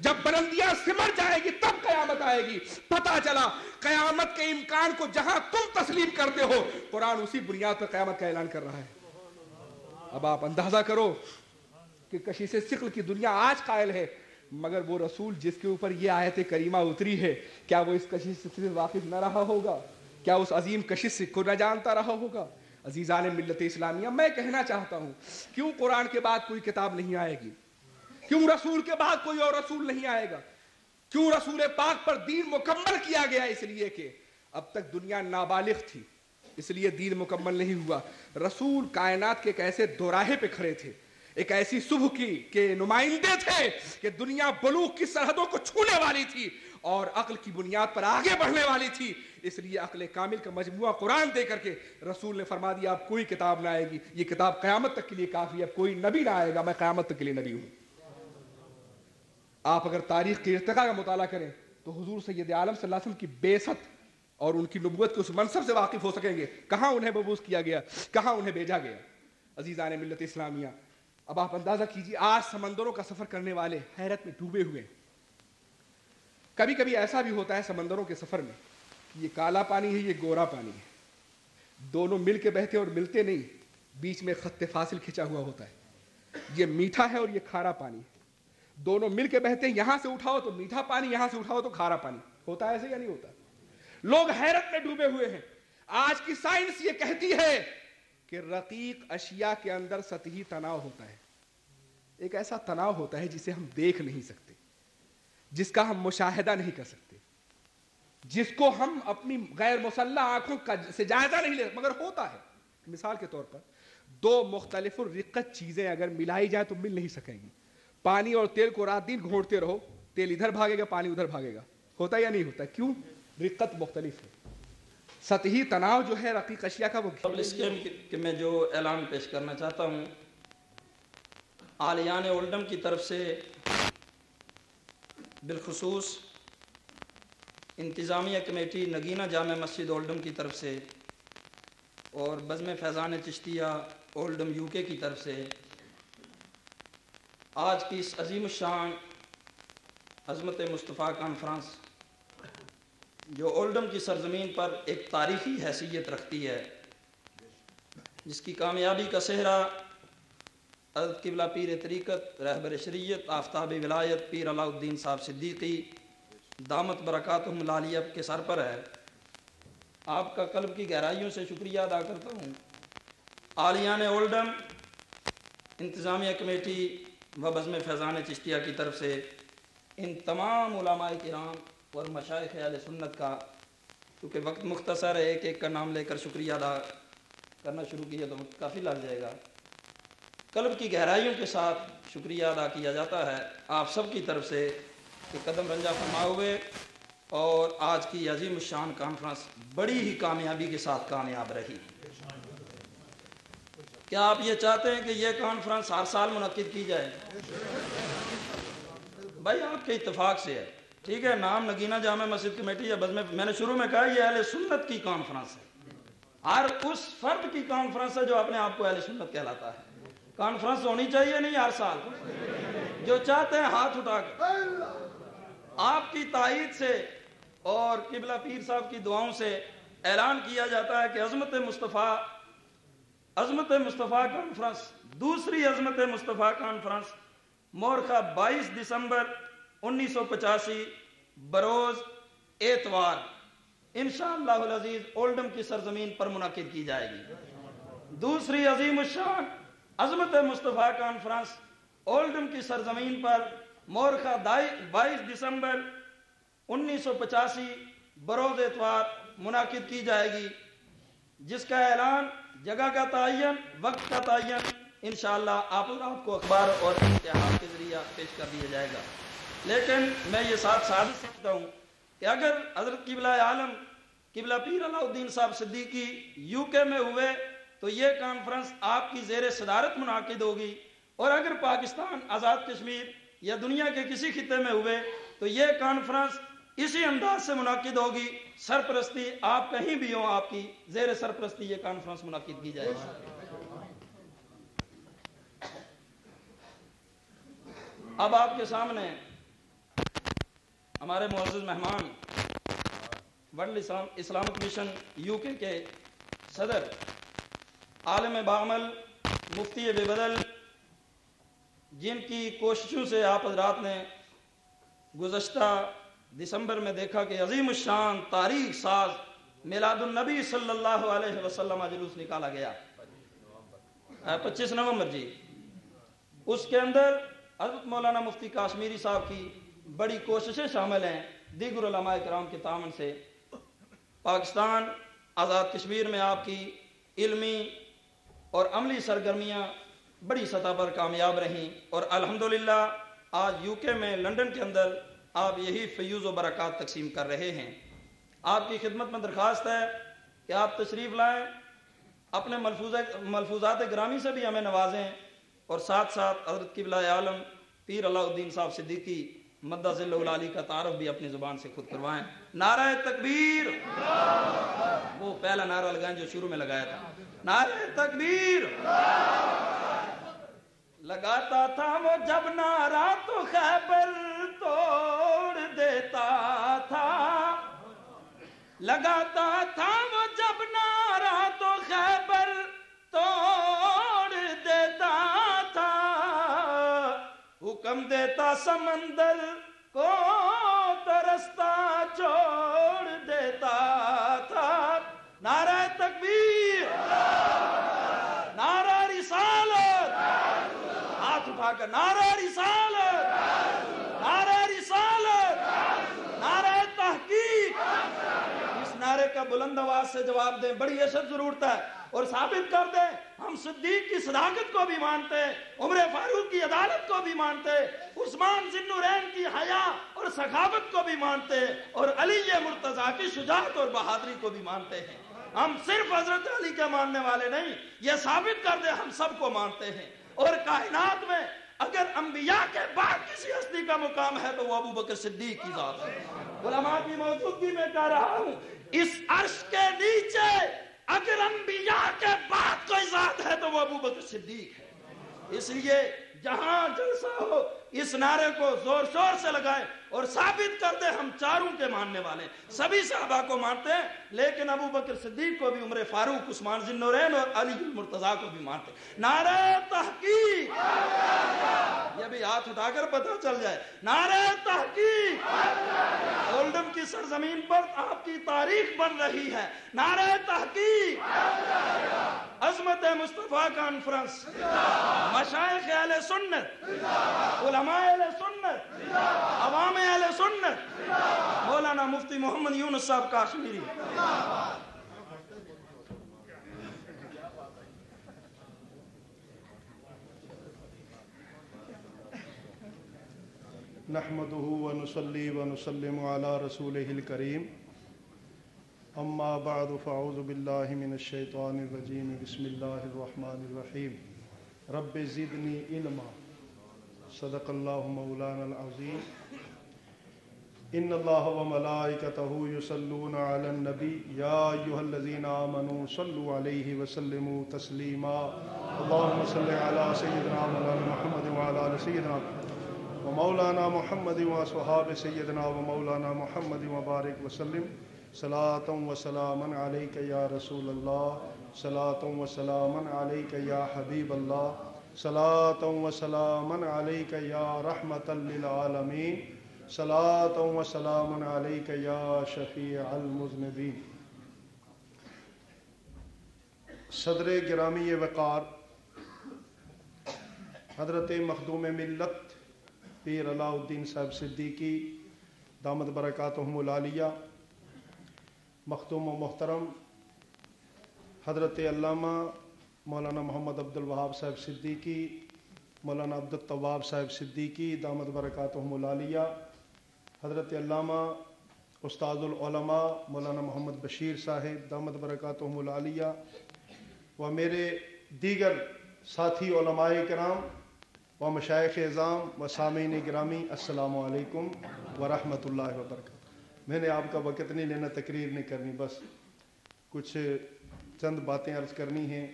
جب بلندیاں سمر جائے گی، تب قیامت آئے گی۔ پتا چلا، قیامت کے امکان کو جہاں تم تسلیم کرتے ہو، قرآن اسی بنیاد پر قیامت کا اعلان کر رہا ہے۔ اب آپ اندازہ کرو کہ کشیش سکل کی دنیا آج قائل ہے، مگر وہ رسول جس کے اوپر یہ آیت کریمہ اتری ہے، کیا وہ اس کشش سے واقف نہ رہا ہوگا؟ کیا اس عظیم کشش سے کو نہ جانتا رہا ہوگا؟ عزیزان ملت اسلامیہ، میں کہنا چاہتا ہوں، کیوں قرآن کے بعد کوئی کتاب نہیں آئے گی؟ کیوں رسول کے بعد کوئی اور رسول نہیں آئے گا؟ کیوں رسول پاک پر دین مکمل کیا گیا اس لیے کہ اب تک دنیا نابالغ تھی، اس لیے دین مکمل نہیں ہوا۔ رسول کائنات کے ایک ایسے دوراہے پہ کھڑے تھے، ایک ایسی صبح کی کہ نمائندے تھے کہ دنیا بلوغ کی سرحدوں کو چھونے والی تھی اور عقل کی بنیاد پر آگے بڑھنے والی تھی۔ اس لیے عقل کامل کا مجموعہ قرآن دے کر کے رسول نے فرما دیا، اب کوئی کتاب نہ آئے گی۔ یہ کتاب قیامت تک کے لیے کافی ہے کوئی نبی نہ آئے گا، میں قیامت تک کے لیے نبی ہوں۔ آپ اگر تاریخ کے ارتقا کا مطالعہ کریں تو حضور سید عالم صلی اللہ علیہ وسلم کی بیست اور ان کی نبوت کے اس منصب سے واقف ہو سکیں گے۔ کہاں انہیں مبوس کیا گیا؟ کہاں انہیں بھیجا گیا؟ عزیزان ملت اسلامیہ، اب آپ اندازہ کیجیے آج سمندروں کا سفر کرنے والے حیرت میں ڈوبے ہوئے کبھی کبھی ایسا بھی ہوتا ہے سمندروں کے سفر میں کہ یہ کالا پانی ہے، یہ گورا پانی ہے۔ دونوں مل کے بہتے اور ملتے نہیں، بیچ میں خط فاصل کھچا ہوا ہوتا ہے۔ یہ میٹھا ہے اور یہ کھارا پانی ہے۔ دونوں مل کے بہتے ہیں، یہاں سے اٹھاؤ تو میٹھا پانی، یہاں سے اٹھاؤ تو کھارا پانی۔ ہوتا ہے ایسے یا نہیں ہوتا؟ لوگ حیرت میں ڈوبے ہوئے ہیں۔ آج کی سائنس یہ کہتی ہے کہ رقیق اشیاء کے اندر سطحی تناؤ ہوتا ہے۔ ایک ایسا تناؤ ہوتا ہے جسے ہم دیکھ نہیں سکتے، جس کا ہم مشاہدہ نہیں کر سکتے، جس کو ہم اپنی غیر مسلح آنکھوں کا سے جائزہ نہیں لے مگر ہوتا ہے۔ مثال کے طور پر دو مختلف رقت چیزیں اگر ملائی جائے تو مل نہیں سکیں گی۔ پانی اور تیل کو رات دن گھونٹتے رہو تیل ادھر بھاگے گا پانی ادھر بھاگے گا۔ ہوتا یا نہیں ہوتا؟ کیوں؟ رقت مختلف ہے۔ سطحی تناؤ جو ہے رقیق اشیاء کا وہ کہ میں جو اعلان پیش کرنا چاہتا ہوں آلیان اولڈم کی طرف سے بالخصوص انتظامیہ کمیٹی نگینہ جامع مسجد اولڈم کی طرف سے اور بزم فیضان چشتیہ اولڈم یو کے کی طرف سے آج کی اس عظیم الشان عظمت مصطفیٰ کانفرنس، جو اولڈم کی سرزمین پر ایک تاریخی حیثیت رکھتی ہے، جس کی کامیابی کا صحرا، عدد قبلہ پیر طریقت، رہبر شریعت، آفتاب ولایت، پیر علاء الدین صاحب صدیقی، دامت برکات ملالیب کے سر پر ہے۔ آپ کا قلب کی گہرائیوں سے شکریہ ادا کرتا ہوں۔ آلیان اولڈم، انتظامیہ کمیٹی و بزم فیضان چشتیہ کی طرف سے ان تمام علماء کرام اور مشائق خیال سنت کا، کیونکہ وقت مختصر ہے، ایک ایک کا نام لے کر شکریہ ادا کرنا شروع کیا تو وقت کافی لگ جائے گا۔ قلب کی گہرائیوں کے ساتھ شکریہ ادا کیا جاتا ہے آپ سب کی طرف سے کہ قدم رنجا فرما ہوئے اور آج کی عظیم الشان کانفرنس بڑی ہی کامیابی کے ساتھ کامیاب رہی۔ کیا آپ یہ چاہتے ہیں کہ یہ کانفرنس ہر سال منعقد کی جائے؟ بھائی آپ کے اتفاق سے ہے۔ ٹھیک ہے، نام نگینہ جامع مسجد کمیٹی یا بس میں نے شروع میں کہا یہ اہل سنت کی کانفرنس ہے۔ ہر اس فرد کی کانفرنس ہے جو اپنے آپ کو اہل سنت کہلاتا ہے۔ کانفرنس ہونی چاہیے نہیں ہر سال۔ جو چاہتے ہیں ہاتھ اٹھا کر۔ آپ کی تائید سے اور قبلہ پیر صاحب کی دعاؤں سے اعلان کیا جاتا ہے کہ عظمت مصطفیٰ عظمت مصطفیٰ کانفرنس دوسری عظمت مصطفیٰ کانفرنس مورخہ بائیس دسمبر انیس سو پچاسی، بروز اتوار انشاءاللہ العزیز اولڈم کی سرزمین پر منعقد کی جائے گی۔ دوسری عظیم الشان، عظمت مصطفیٰ کانفرنس اولڈم کی سرزمین پر مورخہ بائیس دسمبر انیس سو پچاسی، بروز اتوار منعقد کی جائے گی، جس کا اعلان جگہ کا تعین، وقت کا تعین۔ انشاءاللہ آپ آپ کو اخبار اور اتحاد کے ذریعہ پیش کر دیا جائے گا۔ لیکن میں یہ ساتھ ساتھ سکتا ہوں کہ اگر حضرت قبلہ عالم، قبلہ پیر علاء الدین صاحب صدیقی یو کے میں ہوئے، تو یہ کانفرنس آپ کی زیر صدارت منعقد ہوگی۔ اور اگر پاکستان، آزاد کشمیر یا دنیا کے کسی خطے میں ہوئے، تو یہ کانفرنس اسی انداز سے منعقد ہوگی، سرپرستی آپ کہیں بھی ہوں، آپ کی زیر سرپرستی یہ کانفرنس منعقد کی جائے گی۔ اب آپ کے سامنے ہمارے معزز مہمان، ورلڈ اسلام، اسلامک مشن یو کے کے صدر، عالم بعمل مفتی بے بدل، جن کی کوششوں سے آپ حضرات نے گزشتہ دسمبر میں دیکھا کہ عظیم الشان تاریخ ساز میلاد النبی صلی اللہ علیہ وسلم جلوس نکالا گیا۔ پچیس نومبر جی۔ اس کے اندر حضرت مولانا مفتی کاشمیری صاحب کی بڑی کوششیں شامل ہیں۔ دیگر علماء کرام کے تعاون سے۔ پاکستان آزاد کشمیر میں آپ کی علمی اور عملی سرگرمیاں بڑی سطح پر کامیاب رہیں اور الحمدللہ آج یو کے میں لنڈن کے اندر آپ یہی فیوز و برکات تقسیم کر رہے ہیں۔ آپ کی خدمت میں درخواست ہے کہ آپ تشریف لائیں، اپنے ملفوظات گرامی سے بھی ہمیں نوازیں اور ساتھ ساتھ حضرت قبلہ عالم پیر اللہ الدین صاحب صدیقی، مدہ ذل علی کا تعارف بھی اپنی زبان سے خود کروائیں۔ نعرہ تکبیر! وہ پہلا نعرہ لگائیں جو شروع میں لگایا تھا۔ نعرہ تکبیر! لگاتا تھا وہ جب نعرہ تو خیبر توڑ دیتا تھا۔ لگاتا تھا وہ جب نعرہ تو خیبر توڑ دیتا تھا۔ حکم دیتا سمندر کو ترستا چھوڑ دیتا تھا۔ نعرہ تکبیر۔ نعرہ رسالت۔ ہاتھ اٹھا کر نعرہ رسالت نعرہ رسالت نعرہ تحقیق اس نعرے کا بلند آواز سے جواب دیں، بڑی اشد ضرورت ہے۔ اور ثابت کر دیں ہم صدیق کی صداقت کو بھی مانتے عمر فاروق کی عدالت کو بھی مانتے عثمان ذنورین کی حیا اور سخاوت کو بھی مانتے اور علی مرتضی کی شجاعت اور بہادری کو بھی مانتے ہیں۔ ہم صرف حضرت علی کے ماننے والے نہیں، یہ ثابت کر دیں ہم سب کو مانتے ہیں۔ اور کائنات میں اگر انبیاء کے بعد کسی ہستی کا مقام ہے، تو وہ ابو بکر صدیق کی ذات ہے۔ علماء کی موجودگی میں کہہ رہا ہوں اس عرش کے نیچے اگر انبیاء کے بعد کوئی ذات ہے تو وہ ابو بکر صدیق ہے۔ اس لیے جہاں جلسہ ہو اس نعرے کو زور شور سے لگائے اور ثابت کر دے ہم چاروں کے ماننے والے سبھی صحابہ کو مانتے ہیں، لیکن ابو بکر صدیق کو بھی، عمر فاروق، عثمان ذنورین اور علی المرتضی کو بھی مانتے نعرہ تحقیق۔ یہ بھی ہاتھ اٹھا کر پتہ چل جائے۔ نعرہ تحقیق۔ اولڈم کی سرزمین پر آپ کی تاریخ بن رہی ہے۔ نعرہ تحقیق۔ عظمت مصطفیٰ کانفرنس مشائق اہل سنت، علماء اہل سنت، عوام اہل سنت۔ مولانا مفتی محمد یونس صاحب کاشمیری۔ نحمده ونصلي ونسلم على رسوله الكريم اما بعد فاعوذ بالله من الشيطان الرجيم. بسم الله الرحمن الرحيم. رب زدني علما. صدق الله مولانا العظيم. ان الله وملائكته يصلون على النبي. يا ايها الذين امنوا صلوا عليه وسلموا تسليما. اللهم صل على سيدنا مولانا محمد وعلى ال سيدنا ومولانا محمد وصحاب سيدنا ومولانا محمد وبارك وسلم. صلاة وسلاما عليك يا رسول الله، صلاة وسلاما عليك يا حبيب الله، صلاة وسلاما عليك يا رحمة للعالمين، صلاة وسلاما عليك يا شفيع المذنبين. صدر گرامی وقار، حضرت مخدوم ملت پیر علاء الدین صاحب صدیقی دامت برکاتہم العالیہ مختوم و محترم حضرت علامہ مولانا محمد عبد الوہاب صاحب صدیقی، مولانا عبد الطواب صاحب صدیقی، دامت برکاتہم العالیہ، حضرت علامہ استاد العلماء مولانا محمد بشیر صاحب، دامت برکاتہم العالیہ و میرے دیگر ساتھی علماء کرام و مشائق اعظام و سامعین گرامی، السلام علیکم ورحمۃ اللہ وبرکاتہ۔ میں نے آپ کا وقت نہیں لینا، تقریر نہیں کرنی، بس کچھ چند باتیں عرض کرنی ہیں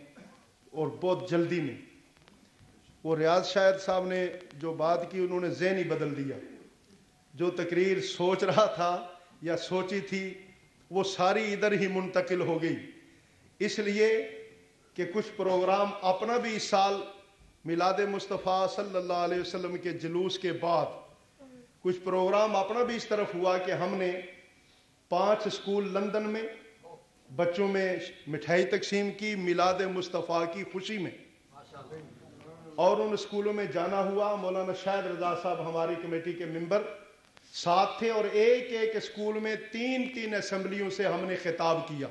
اور بہت جلدی میں۔ وہ ریاض شاہد صاحب نے جو بات کی، انہوں نے ذہن ہی بدل دیا۔ جو تقریر سوچ رہا تھا یا سوچی تھی، وہ ساری ادھر ہی منتقل ہو گئی۔ اس لیے کہ کچھ پروگرام اپنا بھی اس سال میلاد مصطفیٰ صلی اللہ علیہ وسلم کے جلوس کے بعد کچھ پروگرام اپنا بھی اس طرف ہوا کہ ہم نے پانچ اسکول لندن میں بچوں میں مٹھائی تقسیم کی، میلاد مصطفیٰ کی خوشی میں۔ اور ان اسکولوں میں جانا ہوا۔ مولانا شاہد رضا صاحب ہماری کمیٹی کے ممبر ساتھ تھے اور ایک ایک اسکول میں تین تین اسمبلیوں سے ہم نے خطاب کیا۔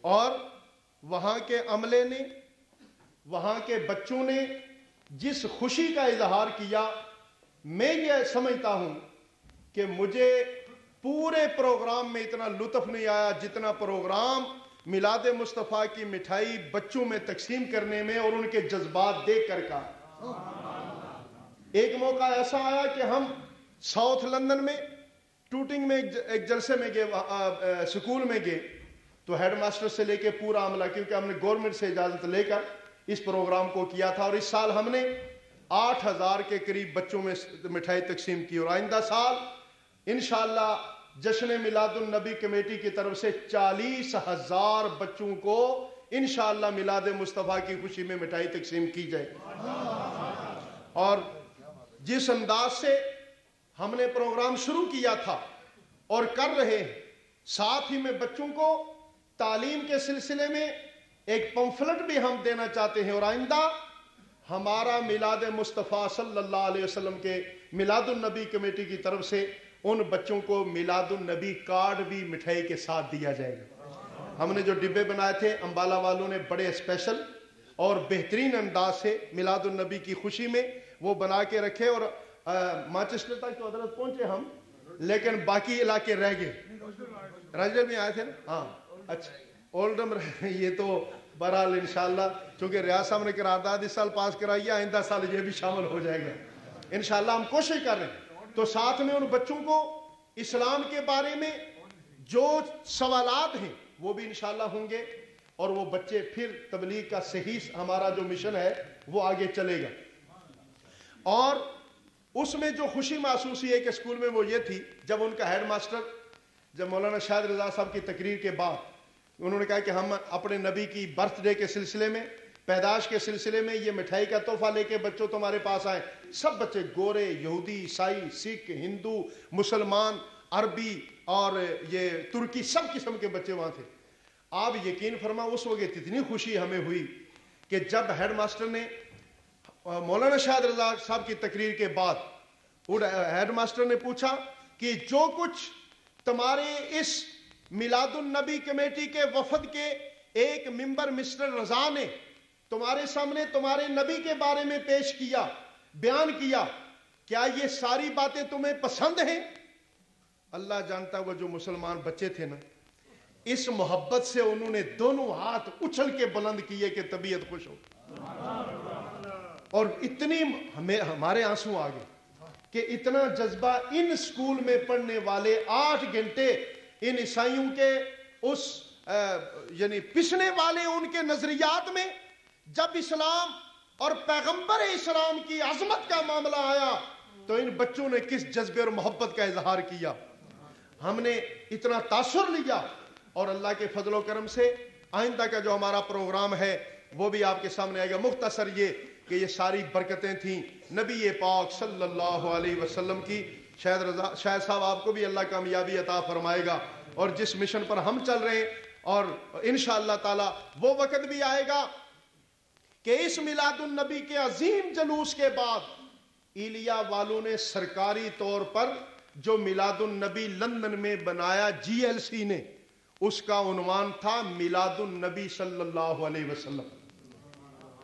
اور وہاں کے عملے نے، وہاں کے بچوں نے جس خوشی کا اظہار کیا میں یہ سمجھتا ہوں کہ مجھے پورے پروگرام میں اتنا لطف نہیں آیا جتنا پروگرام میلاد مصطفیٰ کی مٹھائی بچوں میں تقسیم کرنے میں اور ان کے جذبات دیکھ کر کا۔ ایک موقع ایسا آیا کہ ہم ساؤتھ لندن میں ٹوٹنگ میں ایک جلسے میں گئے سکول میں گئے۔ تو ہیڈ ماسٹر سے لے کے پورا عملہ، کیونکہ ہم نے گورنمنٹ سے اجازت لے کر اس پروگرام کو کیا تھا اور اس سال ہم نے آٹھ ہزار کے قریب بچوں میں مٹھائی تقسیم کی اور آئندہ سال انشاءاللہ جشن میلاد النبی کمیٹی کی طرف سے چالیس ہزار بچوں کو انشاءاللہ میلاد مصطفیٰ کی خوشی میں مٹھائی تقسیم کی جائے اور جس انداز سے ہم نے پروگرام شروع کیا تھا اور کر رہے ہیں، ساتھ ہی میں بچوں کو تعلیم کے سلسلے میں ایک پمفلٹ بھی ہم دینا چاہتے ہیں اور آئندہ ہمارا میلاد مصطفیٰ صلی اللہ علیہ وسلم کے میلاد النبی کمیٹی کی طرف سے ان بچوں کو میلاد النبی کارڈ بھی مٹھائی کے ساتھ دیا جائے گا۔ ہم نے جو ڈبے بنائے تھے، امبالا والوں نے بڑے اسپیشل اور بہترین انداز سے میلاد النبی کی خوشی میں وہ بنا کے رکھے اور مانچسٹر تک تو حضرت پہنچے ہم، لیکن باقی علاقے رہ گئے۔ راجر بھی آئے تھے نا؟ ہاں اچھا۔ اولڈم یہ تو بہرحال انشاءاللہ چونکہ ریاض صاحب نے قرارداد اس سال پاس کرائی آئندہ سال یہ بھی شامل ہو جائے گا۔ انشاءاللہ ہم کوشش کر رہے ہیں۔ تو ساتھ میں ان بچوں کو اسلام کے بارے میں جو سوالات ہیں، وہ بھی انشاءاللہ ہوں گے۔ اور وہ بچے پھر تبلیغ کا صحیح ہمارا جو مشن ہے، وہ آگے چلے گا۔ اور اس میں جو خوشی محسوس ہوئی ایک اسکول میں وہ یہ تھی، جب ان کا ہیڈ ماسٹر، جب مولانا شاہد رضا صاحب کی تقریر کے بعد انہوں نے کہا کہ ہم اپنے نبی کی برتھ ڈے کے سلسلے میں پیداش کے سلسلے میں یہ مٹھائی کا تحفہ لے کے بچوں تمہارے پاس آئے۔ سب بچے گورے، یہودی، عیسائی، سکھ، ہندو، مسلمان، عربی اور یہ ترکی سب قسم کے بچے وہاں تھے۔ آپ یقین فرما، اس وقت اتنی خوشی ہمیں ہوئی کہ جب ہیڈ ماسٹر نے، مولانا شاہد رضا صاحب کی تقریر کے بعد ہیڈ ماسٹر نے پوچھا کہ جو کچھ تمہارے اس میلاد النبی کمیٹی کے وفد کے ایک ممبر مسٹر رضا نے تمہارے سامنے تمہارے نبی کے بارے میں پیش کیا، بیان کیا۔ کیا یہ ساری باتیں تمہیں پسند ہیں؟ اللہ جانتا وہ جو مسلمان بچے تھے نا، اس محبت سے انہوں نے دونوں ہاتھ اچھل کے بلند کیے کہ طبیعت خوش ہو۔ اور اتنی ہمیں، ہمارے آنسو آگے کہ اتنا جذبہ ان سکول میں پڑھنے والے آٹھ گھنٹے ان عیسائیوں کے اس یعنی پسنے والے ان کے نظریات میں جب اسلام اور پیغمبر اسلام کی عظمت کا معاملہ آیا تو ان بچوں نے کس جذبے اور محبت کا اظہار کیا؟ ہم نے اتنا تاثر لیا اور اللہ کے فضل و کرم سے آئندہ کا جو ہمارا پروگرام ہے وہ بھی آپ کے سامنے آئے گا۔ مختصر یہ کہ یہ ساری برکتیں تھیں نبی پاک صلی اللہ علیہ وسلم کی۔ شاید رضا شاید صاحب آپ کو بھی اللہ کامیابی عطا فرمائے گا اور جس مشن پر ہم چل رہے ہیں اور انشاءاللہ تعالی وہ وقت بھی آئے گا کہ اس میلاد النبی کے عظیم جلوس کے بعد ایلیا والوں نے سرکاری طور پر جو میلاد النبی لندن میں بنایا جی ایل سی نے، اس کا عنوان تھا میلاد النبی صلی اللہ علیہ وسلم۔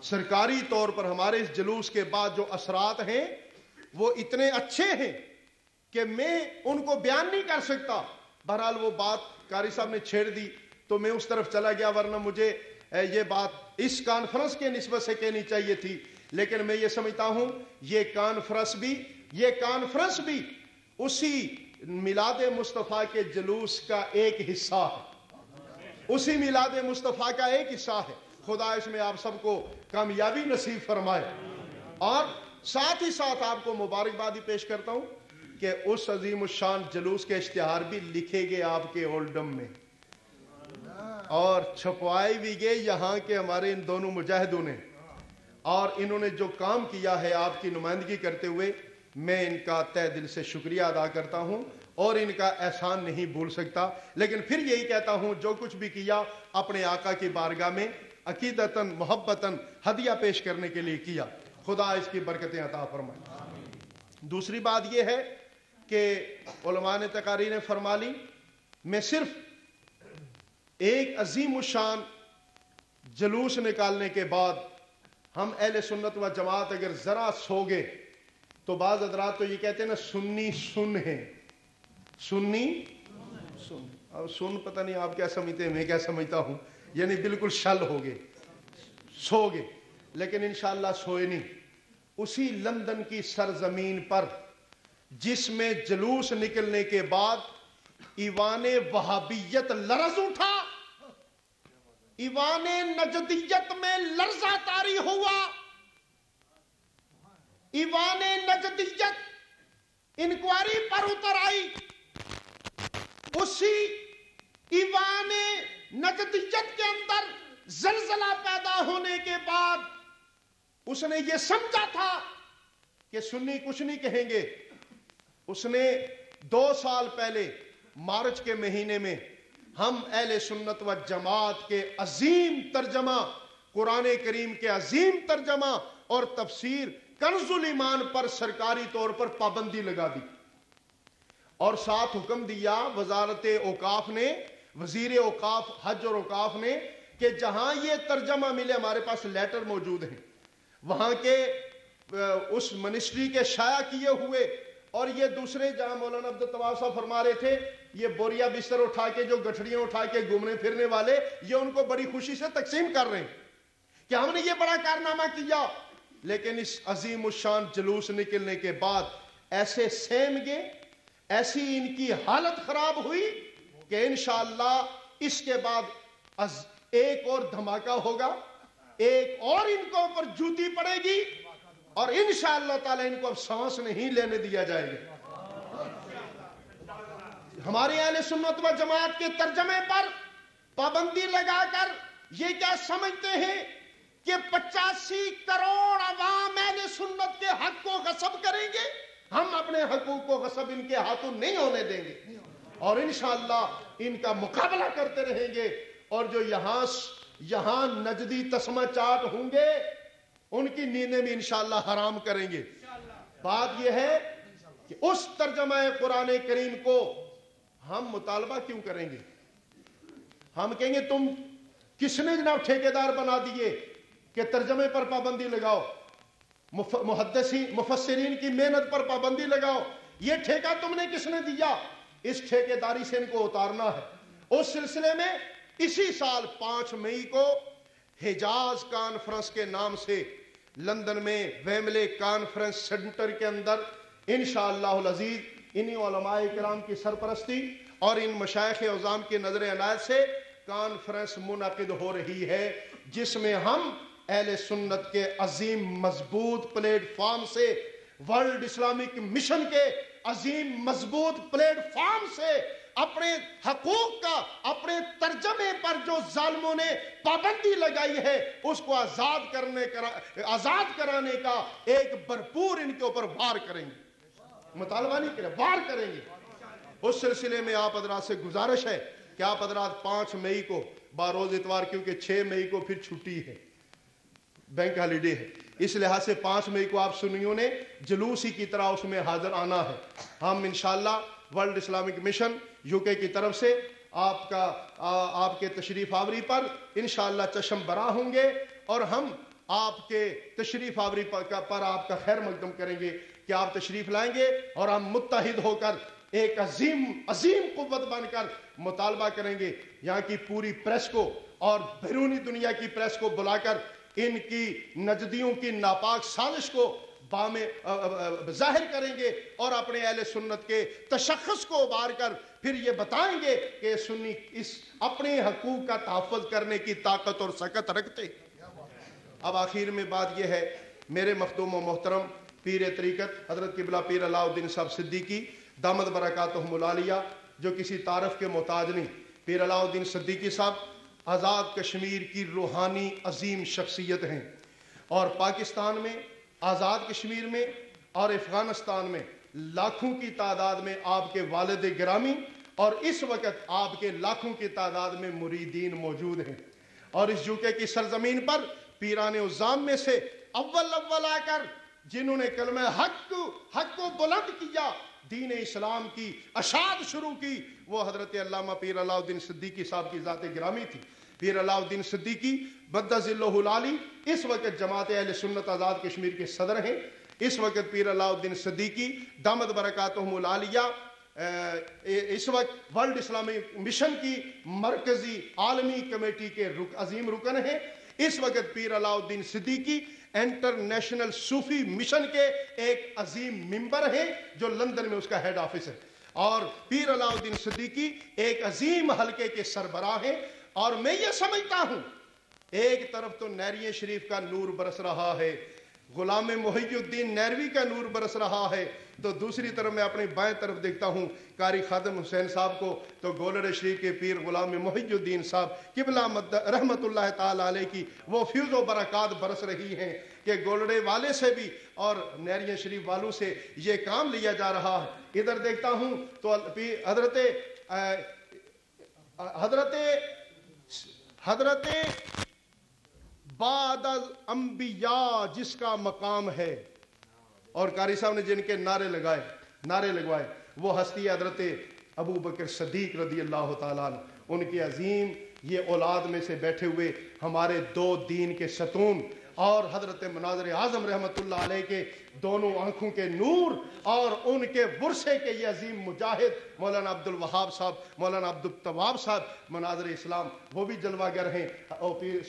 سرکاری طور پر ہمارے اس جلوس کے بعد جو اثرات ہیں وہ اتنے اچھے ہیں کہ میں ان کو بیان نہیں کر سکتا۔ بہرحال وہ بات کاری صاحب نے چھیڑ دی، تو میں اس طرف چلا گیا، ورنہ مجھے یہ بات اس کانفرنس کے نسبت سے کہنی چاہیے تھی۔ لیکن میں یہ سمجھتا ہوں، یہ کانفرنس بھی، یہ کانفرنس بھی اسی میلاد مصطفیٰ کے جلوس کا ایک حصہ ہے۔ اسی میلاد مصطفیٰ کا ایک حصہ ہے۔ خدا اس میں آپ سب کو کامیابی نصیب فرمائے۔ اور ساتھ ہی ساتھ آپ کو مبارکبادی پیش کرتا ہوں۔ کہ اس عظیم الشان جلوس کے اشتہار بھی لکھے گئے آپ کے اولڈم میں۔ اور چھپوائے بھی گئے یہاں کے ہمارے ان دونوں مجاہدوں نے۔ اور انہوں نے جو کام کیا ہے آپ کی نمائندگی کرتے ہوئے میں ان کا تہ دل سے شکریہ ادا کرتا ہوں اور ان کا احسان نہیں بھول سکتا۔ لیکن پھر یہی کہتا ہوں جو کچھ بھی کیا اپنے آقا کی بارگاہ میں عقیدتاً محبتاً ہدیہ پیش کرنے کے لیے کیا۔ خدا اس کی برکتیں عطا فرمائے۔ دوسری بات یہ ہے کہ علماء نے تقاری نے فرما لی۔ میں صرف ایک عظیم الشان جلوس نکالنے کے بعد ہم اہل سنت و جماعت اگر ذرا سو گے تو بعض حضرات تو یہ کہتے ہیں نا، سنی سن ہے سنی؟ سن۔ اب سن پتہ نہیں آپ کیا سمجھتے ہیں، میں کیا سمجھتا ہوں۔ یعنی بالکل شل ہو گئے سو گئے لیکن انشاءاللہ سوئے نہیں۔ اسی لندن کی سرزمین پر جس میں جلوس نکلنے کے بعد ایوان وہابیت لرز اٹھا۔ ایوان نجدیت میں لرزہ تاری ہوا۔ ایوان نجدیت انکوائری پر اتر آئی۔ اسی ایوان نجدیت کے اندر زلزلہ پیدا ہونے کے بعد اس نے یہ سمجھا تھا کہ سنی کچھ نہیں کہیں گے۔ اس نے دو سال پہلے مارچ کے مہینے میں ہم اہل سنت و جماعت کے عظیم ترجمہ، قرآن کریم کے عظیم ترجمہ اور تفسیر کنز ایمان پر سرکاری طور پر پابندی لگا دی۔ اور ساتھ حکم دیا وزارت اوقاف نے، وزیر اوقاف حج اور اوقاف نے کہ جہاں یہ ترجمہ ملے، ہمارے پاس لیٹر موجود ہیں۔ وہاں کے اس منسٹری کے شائع کیے ہوئے اور یہ دوسرے جہاں مولانا عبد صاحب فرما رہے تھے، یہ بوریا بستر اٹھا کے، جو گٹھڑیاں اٹھا کے گھومنے پھرنے والے، یہ ان کو بڑی خوشی سے تقسیم کر رہے ہیں کہ ہم نے یہ بڑا کارنامہ کیا۔ لیکن اس عظیم الشان جلوس نکلنے کے بعد ایسے سیم گے، ایسی ان کی حالت خراب ہوئی کہ انشاءاللہ اس کے بعد ایک اور دھماکہ ہوگا، ایک اور ان کو اوپر جوتی پڑے گی۔ اور انشاءاللہ تعالی ان کو اب سانس نہیں لینے دیا جائے گا ہمارے اہل سنت و جماعت کے ترجمے پر پابندی لگا کر یہ کیا سمجھتے ہیں کہ پچاسی کروڑ عوام اہل سنت کے حق کو غصب کریں گے؟ ہم اپنے حقوق کو غصب ان کے ہاتھوں نہیں ہونے دیں گے۔ اور انشاءاللہ ان کا مقابلہ کرتے رہیں گے اور جو یہاں یہاں نجدی تسمہ چاٹ ہوں گے ان کی نیندیں بھی انشاءاللہ حرام کریں گے۔ بات یہ ہے کہ اس ترجمہ قرآن کریم کو ہم مطالبہ کیوں کریں گے؟ ہم کہیں گے تم کس نے جناب ٹھیکیدار بنا دیے کہ ترجمے پر پابندی لگاؤ؟ محدثی، مفسرین کی محنت پر پابندی لگاؤ۔ یہ ٹھیکہ تم نے کس نے دیا؟ اس ٹھیکیداری سے ان کو اتارنا ہے۔ اس سلسلے میں اسی سال پانچ مئی کو حجاز کانفرنس کے نام سے لندن میں ویملے کانفرنس سینٹر کے اندر انشاءاللہ العزیز انہی علماء کرام کی سرپرستی اور ان مشائق عظام کی نظر عنایت سے کانفرنس منعقد ہو رہی ہے، جس میں ہم اہل سنت کے عظیم مضبوط پلیٹ فارم سے ورلڈ اسلامک مشن کے عظیم مضبوط پلیٹ فارم سے اپنے حقوق کا، اپنے ترجمے پر جو ظالموں نے پابندی لگائی ہے، اس کو آزاد کرنے آزاد کرانے کا ایک بھرپور ان کے اوپر وار کریں گے۔ مطالبہ نہیں کریں، وار کریں گے۔ اس سلسلے میں آپ حضرات سے گزارش ہے کہ آپ حضرات پانچ مئی کو باروز اتوار کیونکہ چھ مئی کو پھر چھٹی ہے، بینک ہالیڈے ہے۔ اس لحاظ سے پانچ مئی کو آپ سنیوں نے جلوسی کی طرح اس میں حاضر آنا ہے۔ ہم انشاءاللہ ورلڈ اسلامک مشن یو کے کی طرف سے آپ کا آپ کے تشریف آوری پر انشاءاللہ چشم برا ہوں گے اور ہم آپ کے تشریف آوری پر آپ کا خیر مقدم کریں گے کہ آپ تشریف لائیں گے اور ہم متحد ہو کر ایک عظیم عظیم قوت بن کر مطالبہ کریں گے۔ یہاں کی پوری پریس کو اور بیرونی دنیا کی پریس کو بلا کر ان کی نجدیوں کی ناپاک سازش کو ظاہر کریں گے اور اپنے اہل سنت کے تشخص کو ابار کر پھر یہ بتائیں گے کہ سنی اس اپنے حقوق کا تحفظ کرنے کی طاقت اور سکت رکھتے اب آخر میں بات یہ ہے، میرے مخدوم و محترم پیر طریقت حضرت قبلہ پیر علاؤ الدین صاحب صدیقی، دامد برکاتہم العالیہ، جو کسی تعارف کے محتاج نہیں۔ پیر علاؤ الدین صدیقی صاحب، آزاد کشمیر کی روحانی عظیم شخصیت ہیں۔ اور پاکستان میں، آزاد کشمیر میں اور افغانستان میں لاکھوں کی تعداد میں آپ کے والد گرامی اور اس وقت آپ کے لاکھوں کی تعداد میں مریدین موجود ہیں۔ اور اس جوکے کی سرزمین پر پیران ازام میں سے اول اول آ کر جنہوں نے کلمہ حق کو حق کو بلند کیا، دین اسلام کی اشاد شروع کی، وہ حضرت علامہ پیر اللہ الدین صدیقی صاحب کی ذات گرامی تھی۔ پیر اللہ الدین صدیقی بدز اللہ العالی اس وقت جماعت اہل سنت آزاد کشمیر کے صدر ہیں۔ اس وقت پیر اللہ الدین صدیقی دامد برکاتہم العالیہ اس وقت ورلڈ اسلامی مشن کی مرکزی عالمی کمیٹی کے عظیم رکن ہیں۔ اس وقت پیر اللہ الدین صدیقی انٹرنیشنل صوفی مشن کے ایک عظیم ممبر ہیں جو لندن میں اس کا ہیڈ آفس ہے۔ اور پیر اللہ الدین صدیقی ایک عظیم حلقے کے سربراہ ہیں۔ اور میں یہ سمجھتا ہوں، ایک طرف تو نیری شریف کا نور برس رہا ہے غلام محی الدین نیروی کا نور برس رہا ہے۔ تو دوسری طرف میں اپنی بائیں طرف دیکھتا ہوں۔ کاری خادم حسین صاحب کو تو گولر شریف کے پیر غلام محی الدین صاحب قبلہ رحمت اللہ تعالی علیہ کی وہ فیوز و برکات برس رہی ہیں کہ گولڑے والے سے بھی اور نیری شریف والوں سے یہ کام لیا جا رہا ہے۔ ادھر دیکھتا ہوں تو حضرت حضرت حضرت بعد انبیاء جس کا مقام ہے۔ اور کاری صاحب نے جن کے نعرے لگائے، نعرے لگوائے، وہ ہستی حضرت ابو بکر صدیق رضی اللہ تعالیٰ ان کی عظیم یہ اولاد میں سے بیٹھے ہوئے ہمارے دو دین کے ستون اور حضرت مناظر اعظم رحمت اللہ علیہ کے دونوں آنکھوں کے نور اور ان کے ورثے کے یہ عظیم مجاہد مولانا عبد الوہاب صاحب، مولانا عبد الطواب صاحب، مناظر اسلام، وہ بھی جلوہ گر ہیں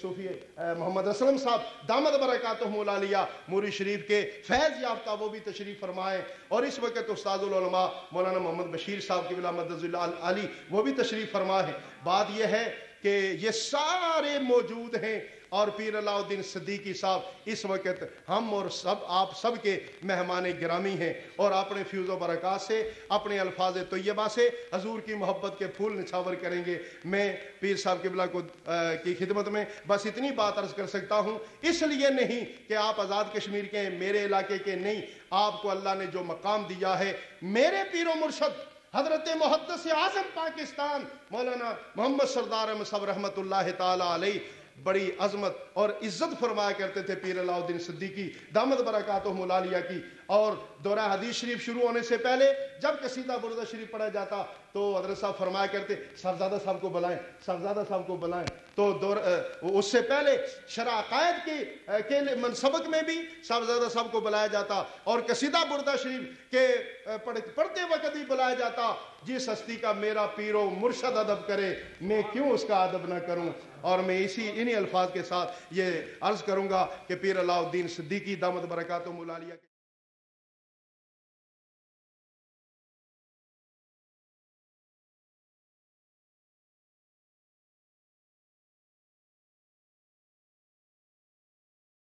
صوفی محمد اسلم صاحب، دامد برکاتہم العالیہ موری شریف کے فیض یافتہ وہ بھی تشریف فرمائے۔ اور اس وقت استاد العلماء مولانا محمد بشیر صاحب کی بلا مدد اللہ علی، وہ بھی تشریف فرمائے۔ بات یہ ہے کہ یہ سارے موجود ہیں۔ اور پیر اللہ الدین صدیقی صاحب، اس وقت ہم اور سب، آپ سب کے مہمان گرامی ہیں۔ اور اپنے فیوز و برکات سے، اپنے الفاظ طیبہ سے حضور کی محبت کے پھول نچھاور کریں گے۔ میں پیر صاحب کے بلا کو کی خدمت میں بس اتنی بات عرض کر سکتا ہوں۔ اس لیے نہیں کہ آپ آزاد کشمیر کے، میرے علاقے کے نہیں، آپ کو اللہ نے جو مقام دیا ہے، میرے پیر و مرشد حضرت محدث اعظم پاکستان مولانا محمد سردار صبر رحمت اللہ تعالی علیہ بڑی عظمت اور عزت فرمایا کرتے تھے پیر اللہ الدین صدیقی، دامت برکات ملالیہ کی۔ اور دورہ حدیث شریف شروع ہونے سے پہلے جب کسیدہ بردہ شریف پڑھا جاتا تو حضرت صاحب فرمایا کرتے صاحبزادہ صاحب کو بلائیں صاحبزادہ صاحب کو بلائیں۔ تو دور، اس سے پہلے شرع عقائد کے کے منصبق میں بھی صاحبزادہ صاحب کو بلایا جاتا اور کسیدہ بردہ شریف کے پڑھتے وقت ہی بلایا جاتا۔ جی جس ہستی کا میرا پیر و مرشد ادب کرے، میں کیوں اس کا ادب نہ کروں؟ اور میں اسی انہی الفاظ کے ساتھ یہ عرض کروں گا کہ پیر اللہ الدین صدیقی دامت برکات و ملالیہ